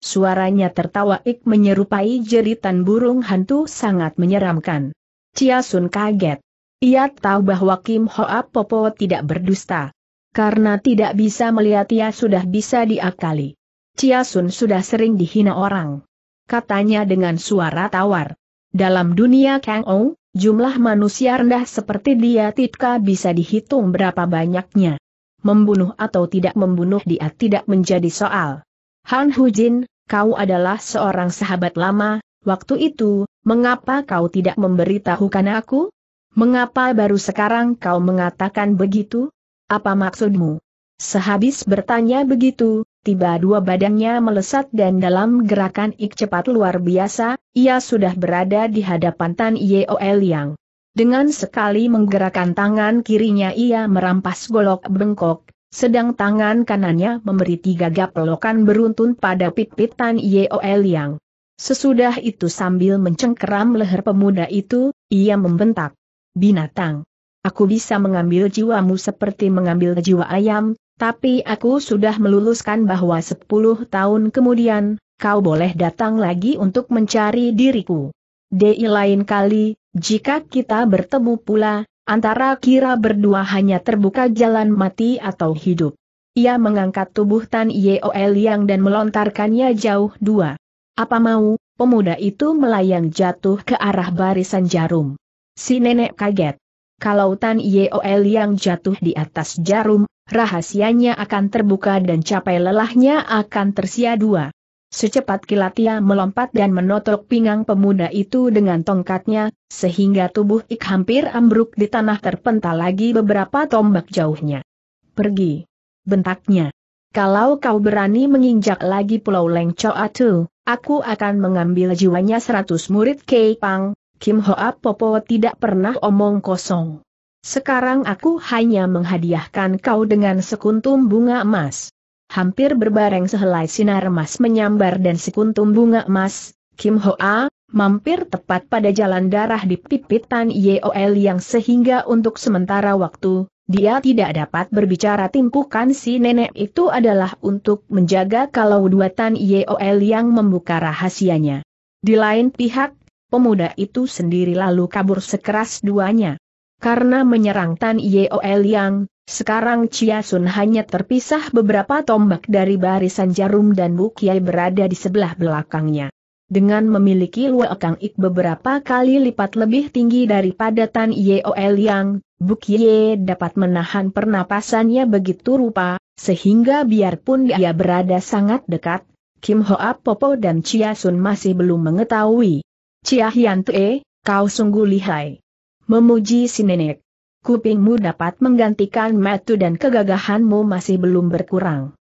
Suaranya tertawa ik menyerupai jeritan burung hantu sangat menyeramkan. Chia Sun kaget. Ia tahu bahwa Kim Hoa Popo tidak berdusta. Karena tidak bisa melihat ia sudah bisa diakali. Chia Sun sudah sering dihina orang. Katanya dengan suara tawar. Dalam dunia Kang Ou, jumlah manusia rendah seperti dia Titka bisa dihitung berapa banyaknya. Membunuh atau tidak membunuh dia tidak menjadi soal. Han Hujin, kau adalah seorang sahabat lama, waktu itu, mengapa kau tidak memberitahukan aku? Mengapa baru sekarang kau mengatakan begitu? Apa maksudmu? Sehabis bertanya begitu, tiba dua badannya melesat dan dalam gerakan ik cepat luar biasa, ia sudah berada di hadapan Tan Yeol Yang. Dengan sekali menggerakkan tangan kirinya ia merampas golok bengkok, sedang tangan kanannya memberi tiga gaplokan beruntun pada pit-pit Tan Yeol Yang. Sesudah itu sambil mencengkeram leher pemuda itu, ia membentak. Binatang! Aku bisa mengambil jiwamu seperti mengambil jiwa ayam, tapi aku sudah meluluskan bahwa sepuluh tahun kemudian, kau boleh datang lagi untuk mencari diriku. Dei lain kali, jika kita bertemu pula, antara kira berdua hanya terbuka jalan mati atau hidup. Ia mengangkat tubuh Tan Yeol Yang dan melontarkannya jauh dua. Apa mau, pemuda itu melayang jatuh ke arah barisan jarum. Si nenek kaget. Kalau Tan Yeol yang jatuh di atas jarum, rahasianya akan terbuka dan capai lelahnya akan tersia dua. Secepat kilat ia melompat dan menotok pinggang pemuda itu dengan tongkatnya, sehingga tubuh Ik hampir ambruk di tanah terpental lagi beberapa tombak jauhnya. Pergi. Bentaknya. Kalau kau berani menginjak lagi pulau Leng Choatu, aku akan mengambil jiwanya seratus murid Kei Pang, Kim Hoa Popo tidak pernah omong kosong. Sekarang aku hanya menghadiahkan kau dengan sekuntum bunga emas. Hampir berbareng sehelai sinar emas menyambar dan sekuntum bunga emas, Kim Hoa, mampir tepat pada jalan darah di pipitan Yeol yang sehingga untuk sementara waktu, dia tidak dapat berbicara timpukan si nenek itu adalah untuk menjaga kalau duatan Yeol yang membuka rahasianya. Di lain pihak, pemuda itu sendiri lalu kabur sekeras duanya. Karena menyerang Tan Yeol yang, sekarang Chia Sun hanya terpisah beberapa tombak dari barisan jarum dan Bukiai berada di sebelah belakangnya. Dengan memiliki luakang ik beberapa kali lipat lebih tinggi daripada Tan Yeol yang, Buk Ye dapat menahan pernapasannya begitu rupa, sehingga biarpun dia berada sangat dekat, Kim Hoa Popo dan Chia Sun masih belum mengetahui. Chia Hian Tue, kau sungguh lihai. Memuji si nenek. Kupingmu dapat menggantikan matu dan kegagahanmu masih belum berkurang.